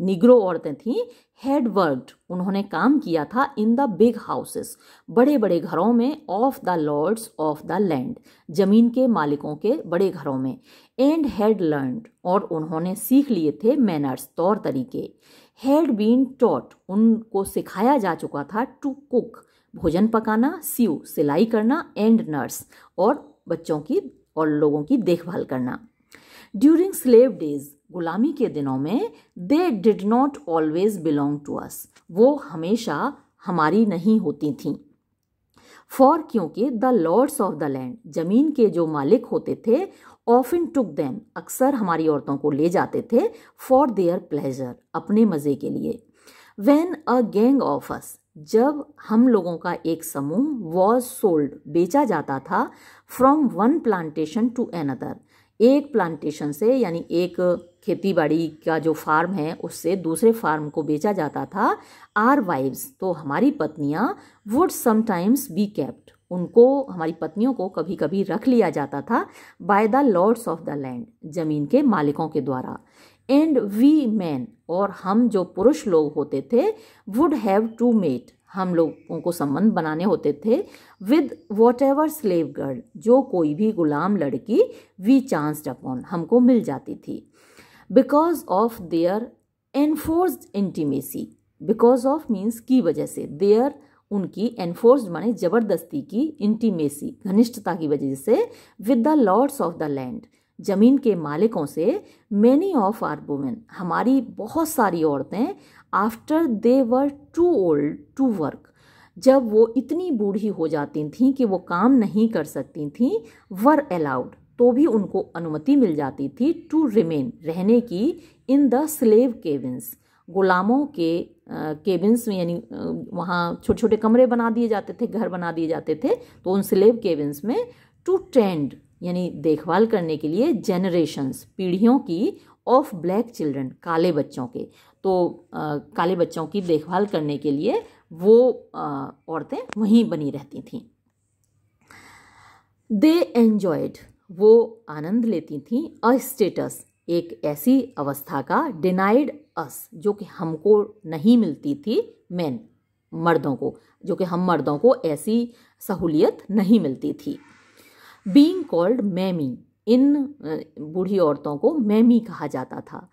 निग्रो औरतें थीं हेड वर्कड उन्होंने काम किया था इन द बिग हाउसेस बड़े बड़े घरों में of the lords of the land ज़मीन के मालिकों के बड़े घरों में। एंड हैड लर्नड और उन्होंने सीख लिए थे मैनर्स तौर तरीके। हैड बीन टॉट उनको सिखाया जा चुका था टू कुक भोजन पकाना सीव सिलाई करना एंड नर्स और बच्चों की और लोगों की देखभाल करना। ड्यूरिंग स्लेव डेज़ गुलामी के दिनों में they did not always belong to us वो हमेशा हमारी नहीं होती थीं। फॉर क्योंकि the lords of the land ज़मीन के जो मालिक होते थे ऑफन टुक दैम अक्सर हमारी औरतों को ले जाते थे फॉर देयर प्लेजर अपने मज़े के लिए। When a gang of us जब हम लोगों का एक समूह वॉज़ सोल्ड बेचा जाता था from one plantation to another एक प्लांटेशन से, यानी एक खेती बाड़ी का जो फार्म है, उससे दूसरे फार्म को बेचा जाता था। आर वाइव्स तो हमारी पत्नियाँ वुड समटाइम्स बी केप्ट उनको, हमारी पत्नियों को कभी कभी रख लिया जाता था by the lords of the land ज़मीन के मालिकों के द्वारा। एंड वी मैन और हम जो पुरुष लोग होते थे वुड हैव टू मेट हम लोगों को संबंध बनाने होते थे with whatever slave girl जो कोई भी गुलाम लड़की वी चांस अपॉन हमको मिल जाती थी। Because of their enforced intimacy because of means की वजह से देयर उनकी एनफोर्स्ड माने ज़बरदस्ती की इंटीमेसी घनिष्ठता की वजह से with the lords of the land ज़मीन के मालिकों से मैनी ऑफ़ आर वुमेन हमारी बहुत सारी औरतें after they were too old to work जब वो इतनी बूढ़ी हो जाती थीं कि वो काम नहीं कर सकती थीं वर अलाउड तो भी उनको अनुमति मिल जाती थी टू रिमेन रहने की इन द स्लेव केबिन्स गुलामों के केबिन्स में यानी वहाँ छोटे छोटे कमरे बना दिए जाते थे घर बना दिए जाते थे तो उन स्लेब केबिन्स में टू टेंड यानी देखभाल करने के लिए जेनरेशन्स पीढ़ियों की ऑफ़ ब्लैक चिल्ड्रन काले बच्चों के। तो आ, काले बच्चों की देखभाल करने के लिए वो औरतें वहीं बनी रहती थीं। दे एन्जॉयड वो आनंद लेती थीं अ स्टेटस एक ऐसी अवस्था का डिनाइड अस जो कि हमको नहीं मिलती थी मैन मर्दों को, जो कि हम मर्दों को ऐसी सहूलियत नहीं मिलती थी। बींग कॉल्ड मैमी इन बूढ़ी औरतों को मैमी कहा जाता था।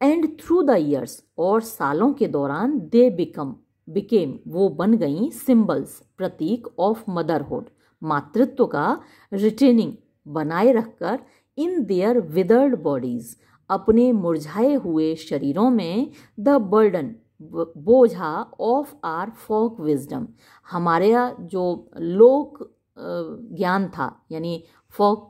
एंड थ्रू द ईयर्स और सालों के दौरान दे बिकम बिकेम वो बन गई सिंबल्स प्रतीक ऑफ़ मदरहुड मातृत्व का रिटेनिंग बनाए रखकर इन देयर विदर्ड बॉडीज अपने मुरझाए हुए शरीरों में द बर्डन बोझा ऑफ़ आर फोक विजडम। हमारे जो लोक ज्ञान था, यानी फोक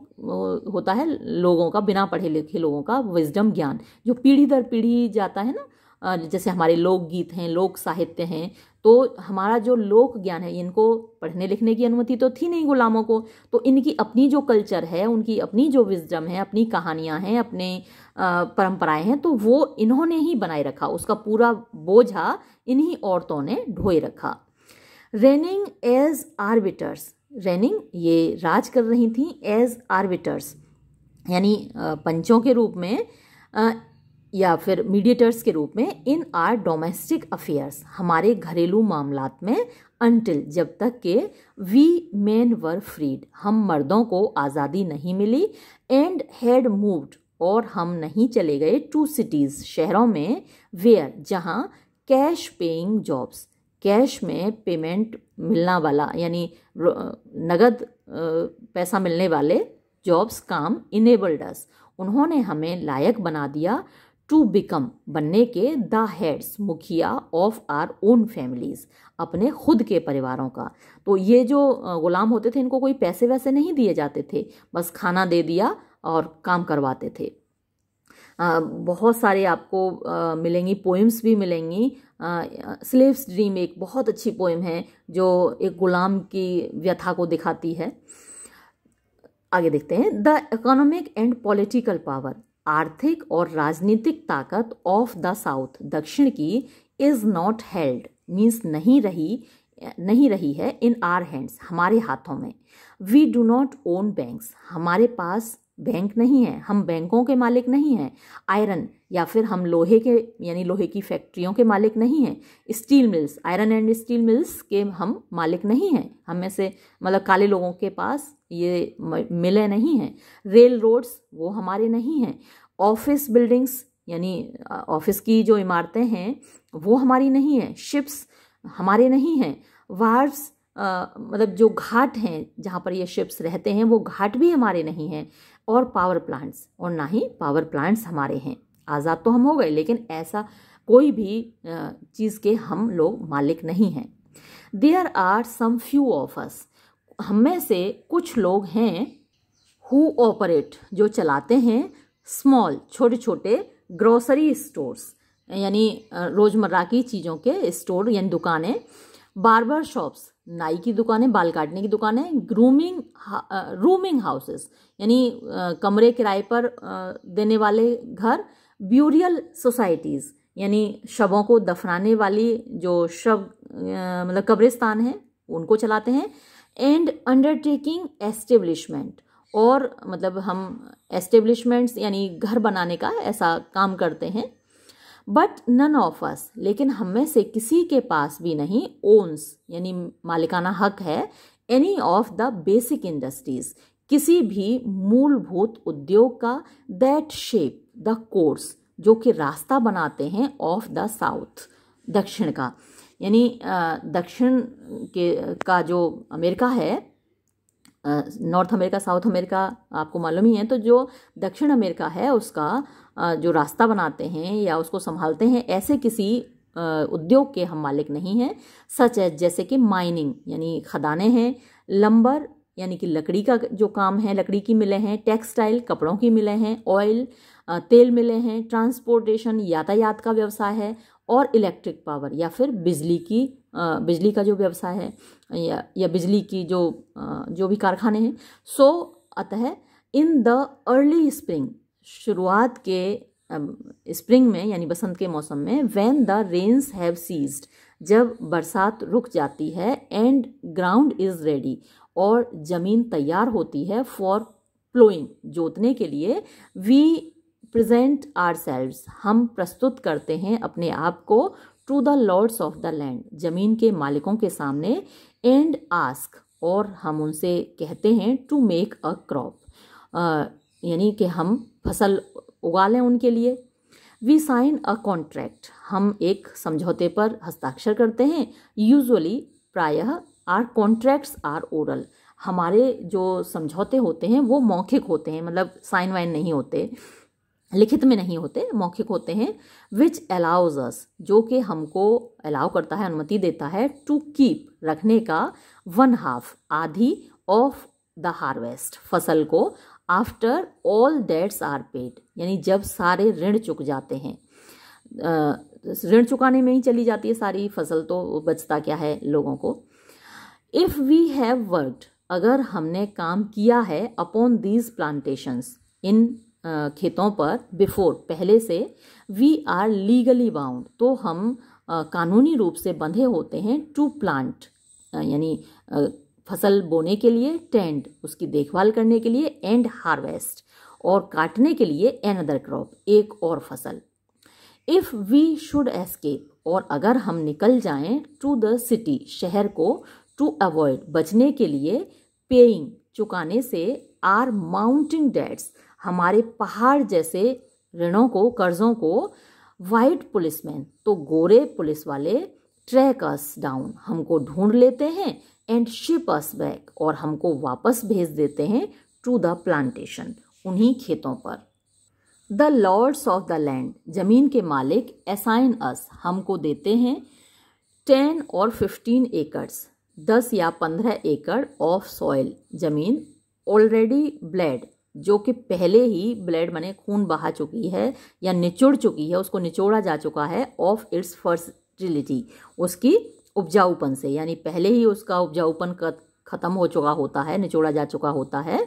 होता है लोगों का, बिना पढ़े लिखे लोगों का विजडम ज्ञान, जो पीढ़ी दर पीढ़ी जाता है ना जैसे हमारे लोकगीत हैं, लोक साहित्य हैं तो हमारा जो लोक ज्ञान है, इनको पढ़ने लिखने की अनुमति तो थी नहीं गुलामों को तो इनकी अपनी जो कल्चर है, उनकी अपनी जो विजडम है, अपनी कहानियाँ हैं, अपने परंपराएँ हैं तो वो इन्होंने ही बनाए रखा, उसका पूरा बोझा इन्हीं औरतों ने ढोए रखा। रेनिंग एज आर्बिटर्स रेनिंग ये राज कर रही थी एज आर्बिटर्स यानी पंचों के रूप में या फिर मीडिएटर्स के रूप में इन आर डोमेस्टिक अफेयर्स हमारे घरेलू मामलात में अनटिल जब तक के वी मेन वर फ्रीड हम मर्दों को आज़ादी नहीं मिली एंड हैड मूव्ड और हम नहीं चले गए टू सिटीज़ शहरों में वेयर जहाँ कैश पेइंग जॉब्स कैश में पेमेंट मिलना वाला, यानी नगद पैसा मिलने वाले जॉब्स काम इनेबल्ड अस उन्होंने हमें लायक बना दिया टू बिकम बनने के द हेड्स मुखिया ऑफ़ आर ओन फैमिलीज़ अपने खुद के परिवारों का। तो ये जो गुलाम होते थे, इनको कोई पैसे वैसे नहीं दिए जाते थे। बस खाना दे दिया और काम करवाते थे। बहुत सारे आपको मिलेंगी पोइम्स भी मिलेंगी। स्लेव्स ड्रीम एक बहुत अच्छी पोइम है, जो एक गुलाम की व्यथा को दिखाती है। आगे देखते हैं। The economic and political power आर्थिक और राजनीतिक ताकत ऑफ़ द साउथ दक्षिण की इज़ नॉट हेल्ड मीन्स नहीं रही नहीं रही है इन आर हैंड्स हमारे हाथों में। We do not own banks हमारे पास बैंक नहीं है, हम बैंकों के मालिक नहीं हैं, आयरन या फिर हम लोहे के, यानी लोहे की फैक्ट्रियों के मालिक नहीं हैं, steel mills, iron and steel mills के हम मालिक नहीं हैं, हम में से मतलब काले लोगों के पास ये मिलें नहीं हैं, रेल रोड्स वो हमारे नहीं हैं, ऑफ़िस बिल्डिंग्स, यानी ऑफ़िस की जो इमारतें हैं वो हमारी नहीं हैं, शिप्स हमारे नहीं हैं, वार्स मतलब जो घाट हैं जहाँ पर ये शिप्स रहते हैं वो घाट भी हमारे नहीं हैं और पावर प्लांट्स और ना ही पावर प्लांट्स हमारे हैं। आज़ाद तो हम हो गए, लेकिन ऐसा कोई भी चीज़ के हम लोग मालिक नहीं हैं। There are some few of us हम में से कुछ लोग हैं हु ऑपरेट जो चलाते हैं स्मॉल छोटे छोटे ग्रोसरी स्टोर्स यानी रोज़मर्रा की चीज़ों के स्टोर यानी दुकानें बार्बर शॉप्स नाई की दुकानें बाल काटने की दुकानें ग्रूमिंग रूमिंग हाउसेस यानी कमरे किराए पर देने वाले घर ब्यूरियल सोसाइटीज़ यानी शवों को दफनाने वाली जो शव मतलब कब्रिस्तान है, उनको चलाते हैं एंड अंडरटेकिंग एस्टेब्लिशमेंट और मतलब हम एस्टेब्लिशमेंट्स यानी घर बनाने का ऐसा काम करते हैं। बट नन ऑफ़ अस लेकिन हम में से किसी के पास भी नहीं ओन्स यानी मालिकाना हक है any of the basic industries किसी भी मूलभूत उद्योग का दैट शेप द कोर्स जो कि रास्ता बनाते हैं ऑफ़ द साउथ दक्षिण का। यानी दक्षिण के, का जो अमेरिका है नॉर्थ अमेरिका साउथ अमेरिका, आपको मालूम ही है तो जो दक्षिण अमेरिका है, उसका जो रास्ता बनाते हैं या उसको संभालते हैं, ऐसे किसी उद्योग के हम मालिक नहीं हैं, सच है जैसे कि माइनिंग यानी खदाने हैं लंबर यानी कि लकड़ी का जो काम है, लकड़ी की मिलें हैं टेक्सटाइल कपड़ों की मिलें हैं ऑयल तेल मिले हैं ट्रांसपोर्टेशन यातायात का व्यवसाय है, और इलेक्ट्रिक पावर या फिर बिजली की बिजली का जो व्यवसाय है, या या बिजली की जो जो भी कारखाने हैं। सो अतः इन द अर्ली स्प्रिंग शुरुआत के स्प्रिंग में, यानी बसंत के मौसम में when the rains have ceased जब बरसात रुक जाती है एंड ग्राउंड इज़ रेडी और ज़मीन तैयार होती है फॉर प्लोइंग जोतने के लिए वी प्रेजेंट आर हम प्रस्तुत करते हैं अपने आप को to the lords of the land ज़मीन के मालिकों के सामने एंड आस्क और हम उनसे कहते हैं टू मेक अ क्रॉप यानी कि हम फ़सल उगा लें उनके लिए। वी साइन अ कॉन्ट्रैक्ट हम एक समझौते पर हस्ताक्षर करते हैं। यूजुअली प्रायः आर कॉन्ट्रैक्ट्स आर ओरल हमारे जो समझौते होते हैं, वो मौखिक होते हैं मतलब साइन वाइन नहीं होते, लिखित में नहीं होते, मौखिक होते हैं विच अलाउज अस जो कि हमको अलाउ करता है, अनुमति देता है टू कीप रखने का वन हाफ़ आधी ऑफ़ द हार्वेस्ट फ़सल को after all debts are paid यानी जब सारे ऋण चुक जाते हैं। ऋण चुकाने में ही चली जाती है सारी फ़सल तो बचता क्या है लोगों को? इफ़ वी हैव वर्कड अगर हमने काम किया है अपॉन दीज प्लांटेशंस इन खेतों पर बिफोर पहले से वी आर लीगली बाउंड तो हम कानूनी रूप से बंधे होते हैं टू प्लांट यानी फ़सल बोने के लिए टेंड उसकी देखभाल करने के लिए एंड हार्वेस्ट और काटने के लिए एन अदर क्रॉप एक और फ़सल। इफ़ वी शुड एस्केप और अगर हम निकल जाएँ टू द सिटी शहर को टू अवॉइड बचने के लिए पेइंग चुकाने से आर माउंटिंग डेट्स हमारे पहाड़ जैसे ऋणों को, कर्जों को वाइट पुलिसमैन तो गोरे पुलिस वाले ट्रैक अस डाउन हमको ढूंढ लेते हैं एंड शिप अस बैक और हमको वापस भेज देते हैं टू द प्लांटेशन उन्हीं खेतों पर। The lords of the land ज़मीन के मालिक असाइन अस हमको देते हैं टेन और फिफ्टीन एकड़्स दस या पंद्रह एकड़ ऑफ़ सॉइल ज़मीन ऑलरेडी ब्लेड जो कि पहले ही ब्लड मैंने खून बहा चुकी है या निचोड़ चुकी है, उसको निचोड़ा जा चुका है ऑफ़ इट्स फर्टिलिटी उसकी उपजाऊपन से, यानी पहले ही उसका उपजाऊपन ख़त्म हो चुका होता है, निचोड़ा जा चुका होता है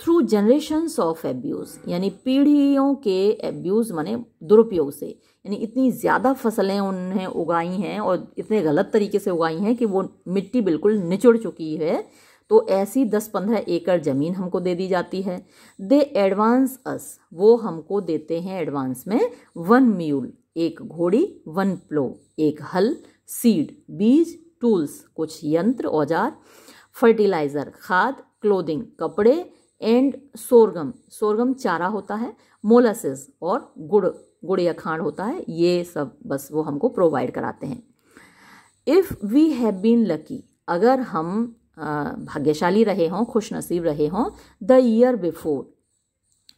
थ्रू जनरेशन्स ऑफ़ एब्यूज़ यानी पीढ़ियों के एब्यूज़ माने दुरुपयोग से, यानी इतनी ज़्यादा फ़सलें उन्हें उगाई हैं और इतने गलत तरीके से उगाई हैं कि वो मिट्टी बिल्कुल निचुड़ चुकी है तो ऐसी दस पंद्रह एकड़ ज़मीन हमको दे दी जाती है। दे एडवांस अस वो हमको देते हैं एडवांस में वन म्यूल एक घोड़ी वन प्लो एक हल सीड, बीज, टूल्स, कुछ यंत्र, औज़ार, फर्टिलाइज़र, खाद क्लोदिंग कपड़े, एंड सोरगम। सोरगम चारा होता है, मोलासिस और गुड़ गुड़ या खांड होता है, ये सब बस वो हमको प्रोवाइड कराते हैं। If we have been lucky अगर हम भाग्यशाली रहे हों खुश नसीब रहे हों the year before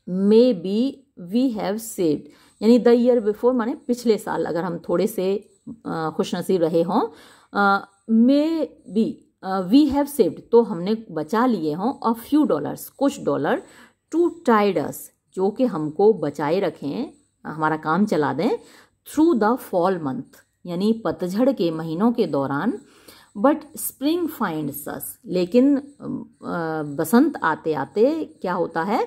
maybe we have saved यानी द ईयर बिफोर माने पिछले साल, अगर हम थोड़े से खुश नसीब रहे हों। Maybe we have saved तो हमने बचा लिए हों अ फ्यू डॉलर्स कुछ डॉलर टू टाइडस जो कि हमको बचाए रखें, हमारा काम चला दें थ्रू द फॉल मंथ यानी पतझड़ के महीनों के दौरान। बट स्प्रिंग फाइंड सस लेकिन बसंत आते आते क्या होता है,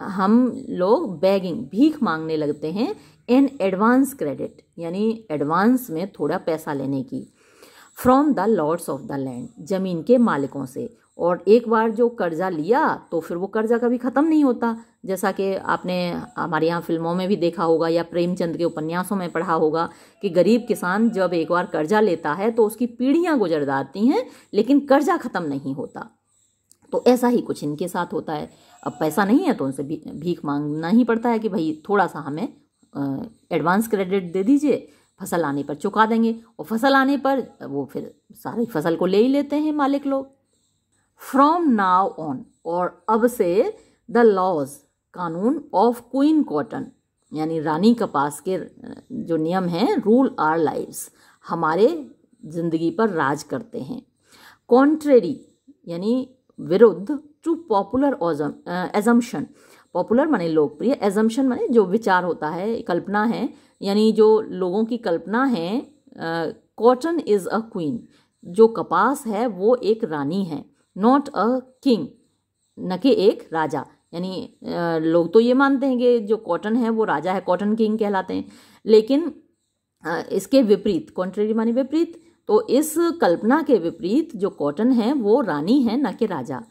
हम लोग बैगिंग भीख मांगने लगते हैं इन एडवांस क्रेडिट यानी एडवांस में थोड़ा पैसा लेने की from the lords of the land ज़मीन के मालिकों से। और एक बार जो कर्जा लिया तो फिर वो कर्जा कभी ख़त्म नहीं होता। जैसा कि आपने हमारे यहाँ फ़िल्मों में भी देखा होगा या प्रेमचंद के उपन्यासों में पढ़ा होगा कि गरीब किसान जब एक बार कर्जा लेता है तो उसकी पीढ़ियाँ गुजर जाती हैं लेकिन कर्जा ख़त्म नहीं होता। तो ऐसा ही कुछ इनके साथ होता है। अब पैसा नहीं है तो उनसे भी, भीख मांगना ही पड़ता है कि भाई थोड़ा सा हमें एडवांस क्रेडिट दे दीजिए, फ़सल आने पर चुका देंगे। और फ़सल आने पर वो फिर सारी फ़सल को ले ही लेते हैं मालिक लोग। फ्रॉम नाव ऑन और अब से द लॉज कानून ऑफ़ क्वीन कॉटन यानी रानी कपास के जो नियम हैं रूल आर लाइव्स हमारे ज़िंदगी पर राज करते हैं। कॉन्ट्रेरी यानी विरुद्ध टू पॉपुलर एजम्पन पॉपुलर माने लोकप्रिय एजम्पन माने जो विचार होता है, कल्पना है, यानी जो लोगों की कल्पना है कॉटन इज़ अ क्वीन जो कपास है, वो एक रानी है नॉट अ किंग न कि एक राजा. यानी लोग तो ये मानते हैं कि जो कॉटन है, वो राजा है कॉटन किंग कहलाते हैं. लेकिन इसके विपरीत कॉन्ट्रेरी मानी विपरीत तो इस कल्पना के विपरीत जो कॉटन है, वो रानी है, न कि राजा.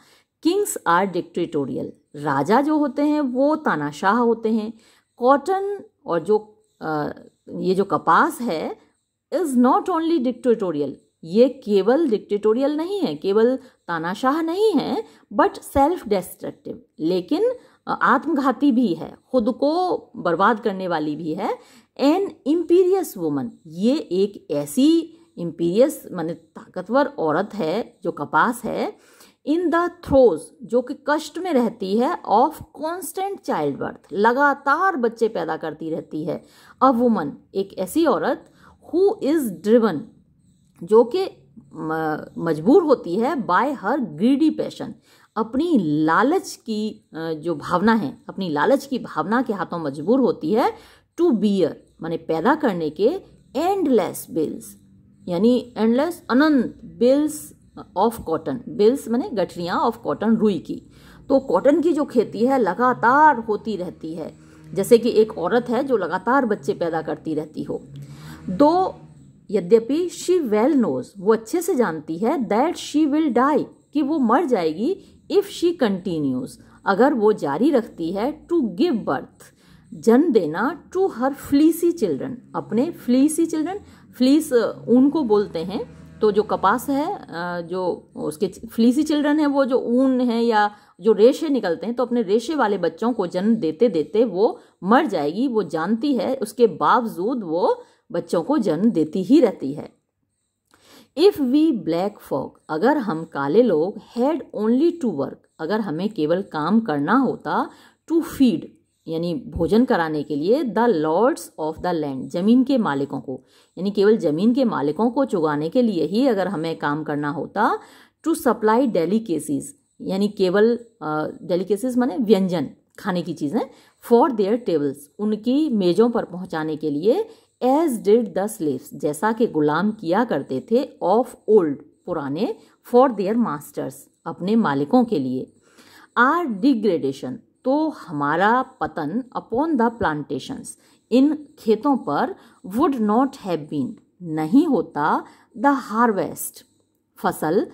किंग्स आर डिक्टेटोरियल राजा जो होते हैं वो तानाशाह होते हैं। कॉटन और जो आ, ये जो कपास है इज़ नॉट ओनली डिक्टेटोरियल ये केवल डिक्टेटोरियल नहीं है केवल तानाशाह नहीं है बट सेल्फ डिस्ट्रक्टिव लेकिन आत्मघाती भी है खुद को बर्बाद करने वाली भी है। एन इम्पीरियस वुमन ये एक ऐसी इम्पीरियस माने ताकतवर औरत है जो कपास है। इन द थ्रोज, जो कि कष्ट में रहती है ऑफ़ कॉन्स्टेंट चाइल्ड बर्थ लगातार बच्चे पैदा करती रहती है। अ वुमन एक ऐसी औरत हु इज़ ड्रिवन जो कि मजबूर होती है बाय हर ग्रीडी पैशन अपनी लालच की जो भावना है, अपनी लालच की भावना के हाथों मजबूर होती है टू बियर माने पैदा करने के एंडलेस बिल्स यानी एंडलेस अनंत बिल्स ऑफ़ कॉटन बिल्स मैंने गठरियाँ ऑफ़ कॉटन रुई की। तो कॉटन की जो खेती है, लगातार होती रहती है। जैसे कि एक औरत है जो लगातार बच्चे पैदा करती रहती हो। दो, यद्यपि शी वेल नोज़ वो अच्छे से जानती है दैट शी विल डाई कि वो मर जाएगी इफ़ शी कंटिन्यूज अगर वो जारी रखती है टू गिव बर्थ जन्म देना टू हर फ्लीसी चिल्ड्रन अपने फ्लीसी चिल्ड्रन फ्लीस उनको बोलते हैं तो जो कपास है जो उसके फ्लीसी चिल्ड्रन है, वो जो ऊन है या जो रेशे निकलते हैं तो अपने रेशे वाले बच्चों को जन्म देते देते वो मर जाएगी, वो जानती है, उसके बावजूद वो बच्चों को जन्म देती ही रहती है। इफ़ वी ब्लैक फॉग अगर हम काले लोग हैड ओनली टू वर्क अगर हमें केवल काम करना होता टू फ़ीड यानी भोजन कराने के लिए the lords of the land, ज़मीन के मालिकों को। यानी केवल ज़मीन के मालिकों को चुगाने के लिए ही अगर हमें काम करना होता टू सप्लाई डेलीकेसीज यानी केवल डेलीकेसीज माने व्यंजन, खाने की चीज़ें फॉर देयर टेबल्स उनकी मेज़ों पर पहुँचाने के लिए एज डिड द स्लेव्स जैसा कि गुलाम किया करते थे ऑफ़ ओल्ड पुराने फॉर देयर मास्टर्स अपने मालिकों के लिए। आर डिग्रेडेशन तो हमारा पतन अपॉन द प्लांटेशंस इन खेतों पर वुड नॉट हैव बीन नहीं होता द हार्वेस्ट फ़सल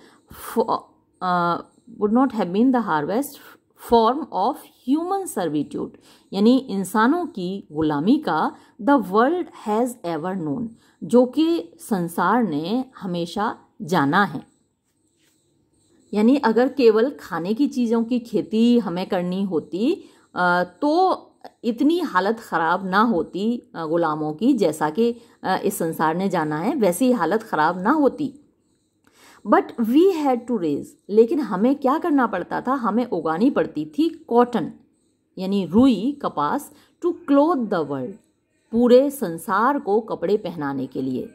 would not have been the harvest form of human servitude यानी इंसानों की गुलामी का the world has ever known जो कि संसार ने हमेशा जाना है। यानी अगर केवल खाने की चीज़ों की खेती हमें करनी होती तो इतनी हालत ख़राब ना होती ग़ुलामों की, जैसा कि इस संसार ने जाना है, वैसी हालत ख़राब ना होती। But we had to raise लेकिन हमें क्या करना पड़ता था? हमें उगानी पड़ती थी कॉटन यानी रुई, कपास टू क्लोथ द वर्ल्ड पूरे संसार को कपड़े पहनाने के लिए।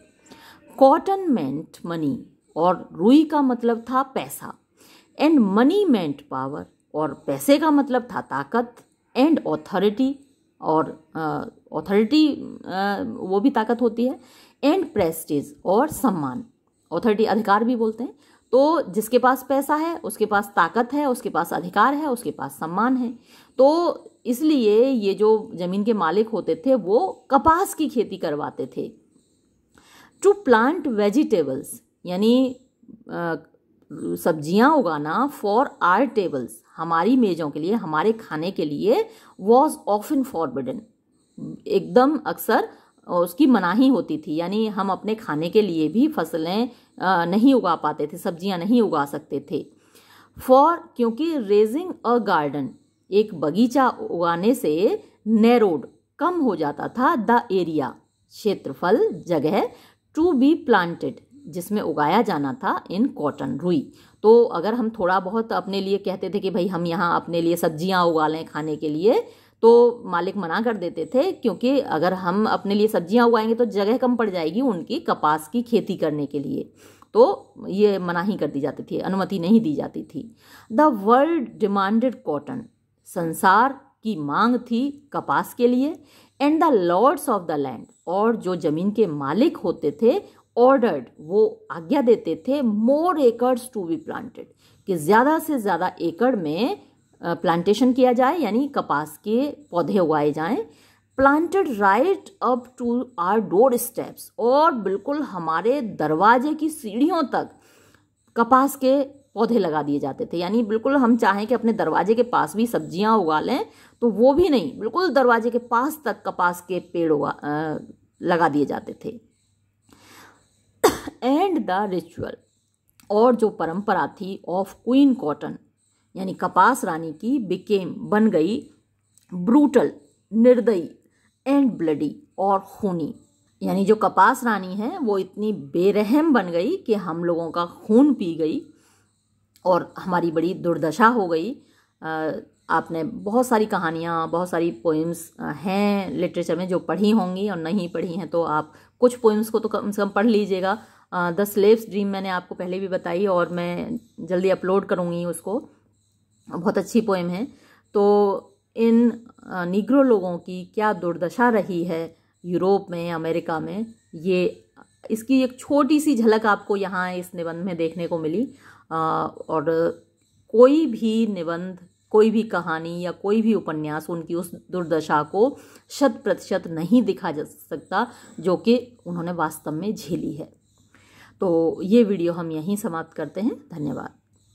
कॉटन मेंट मनी और रुई का मतलब था पैसा। एंड मनी मेंट पावर और पैसे का मतलब था ताकत एंड ऑथोरिटी और ऑथोरिटी वो भी ताकत होती है एंड प्रेस्टीज और सम्मान। ऑथोरिटी अधिकार भी बोलते हैं। तो जिसके पास पैसा है, उसके पास ताकत है, उसके पास अधिकार है, उसके पास सम्मान है। तो इसलिए ये जो ज़मीन के मालिक होते थे, वो कपास की खेती करवाते थे। टू प्लांट वेजिटेबल्स यानी सब्ज़ियाँ उगाना फॉर आर टेबल्स हमारी मेज़ों के लिए, हमारे खाने के लिए वॉज़ ऑफन फॉरबिडन एकदम अक्सर उसकी मनाही होती थी, यानी हम अपने खाने के लिए भी फ़सलें नहीं उगा पाते थे, सब्ज़ियाँ नहीं उगा सकते थे। फॉर क्योंकि रेजिंग अ गार्डन एक बगीचा उगाने से नैरोड कम हो जाता था द एरिया क्षेत्रफल, जगह टू बी प्लांटेड जिसमें उगाया जाना था इन कॉटन रुई। तो अगर हम थोड़ा बहुत अपने लिए कहते थे कि भाई हम यहाँ अपने लिए सब्ज़ियाँ उगा लें खाने के लिए तो मालिक मना कर देते थे क्योंकि अगर हम अपने लिए सब्ज़ियाँ उगाएँगे तो जगह कम पड़ जाएगी उनकी कपास की खेती करने के लिए। तो ये मनाही कर दी जाती थी, अनुमति नहीं दी जाती थी। द वर्ल्ड डिमांडेड कॉटन, संसार की मांग थी कपास के लिए। And the lords of the land, और जो ज़मीन के मालिक होते थे ऑर्डर्ड वो आज्ञा देते थे more acres to be planted कि ज़्यादा से ज़्यादा एकड़ में प्लांटेशन किया जाए, यानी कपास के पौधे उगाए जाएँ। Planted right up to our doorsteps और बिल्कुल हमारे दरवाजे की सीढ़ियों तक कपास के पौधे लगा दिए जाते थे। यानी बिल्कुल हम चाहें कि अपने दरवाजे के पास भी सब्ज़ियाँ उगा लें तो वो भी नहीं, बिल्कुल दरवाजे के पास तक कपास के पेड़ उगा लगा दिए जाते थे। एंड द रिचुअल और जो परंपरा थी ऑफ़ क्वीन कॉटन यानी कपास रानी की बिकेम बन गई ब्रूटल निर्दयी एंड ब्लडी और खूनी। यानी जो कपास रानी है, वो इतनी बेरहम बन गई कि हम लोगों का खून पी गई और हमारी बड़ी दुर्दशा हो गई। आपने बहुत सारी कहानियाँ, बहुत सारी पोइम्स हैं लिटरेचर में जो पढ़ी होंगी और नहीं पढ़ी हैं तो आप कुछ पोइम्स को तो कम से कम पढ़ लीजिएगा। द स्लेव्स ड्रीम मैंने आपको पहले भी बताई और मैं जल्दी अपलोड करूँगी उसको। बहुत अच्छी पोएम है। तो इन निग्रो लोगों की क्या दुर्दशा रही है यूरोप में, अमेरिका में? ये, इसकी एक छोटी सी झलक आपको यहाँ इस निबंध में देखने को मिली। और कोई भी निबंध, कोई भी कहानी या कोई भी उपन्यास उनकी उस दुर्दशा को शत प्रतिशत नहीं दिखा जा सकता जो कि उन्होंने वास्तव में झेली है। तो ये वीडियो हम यहीं समाप्त करते हैं। धन्यवाद।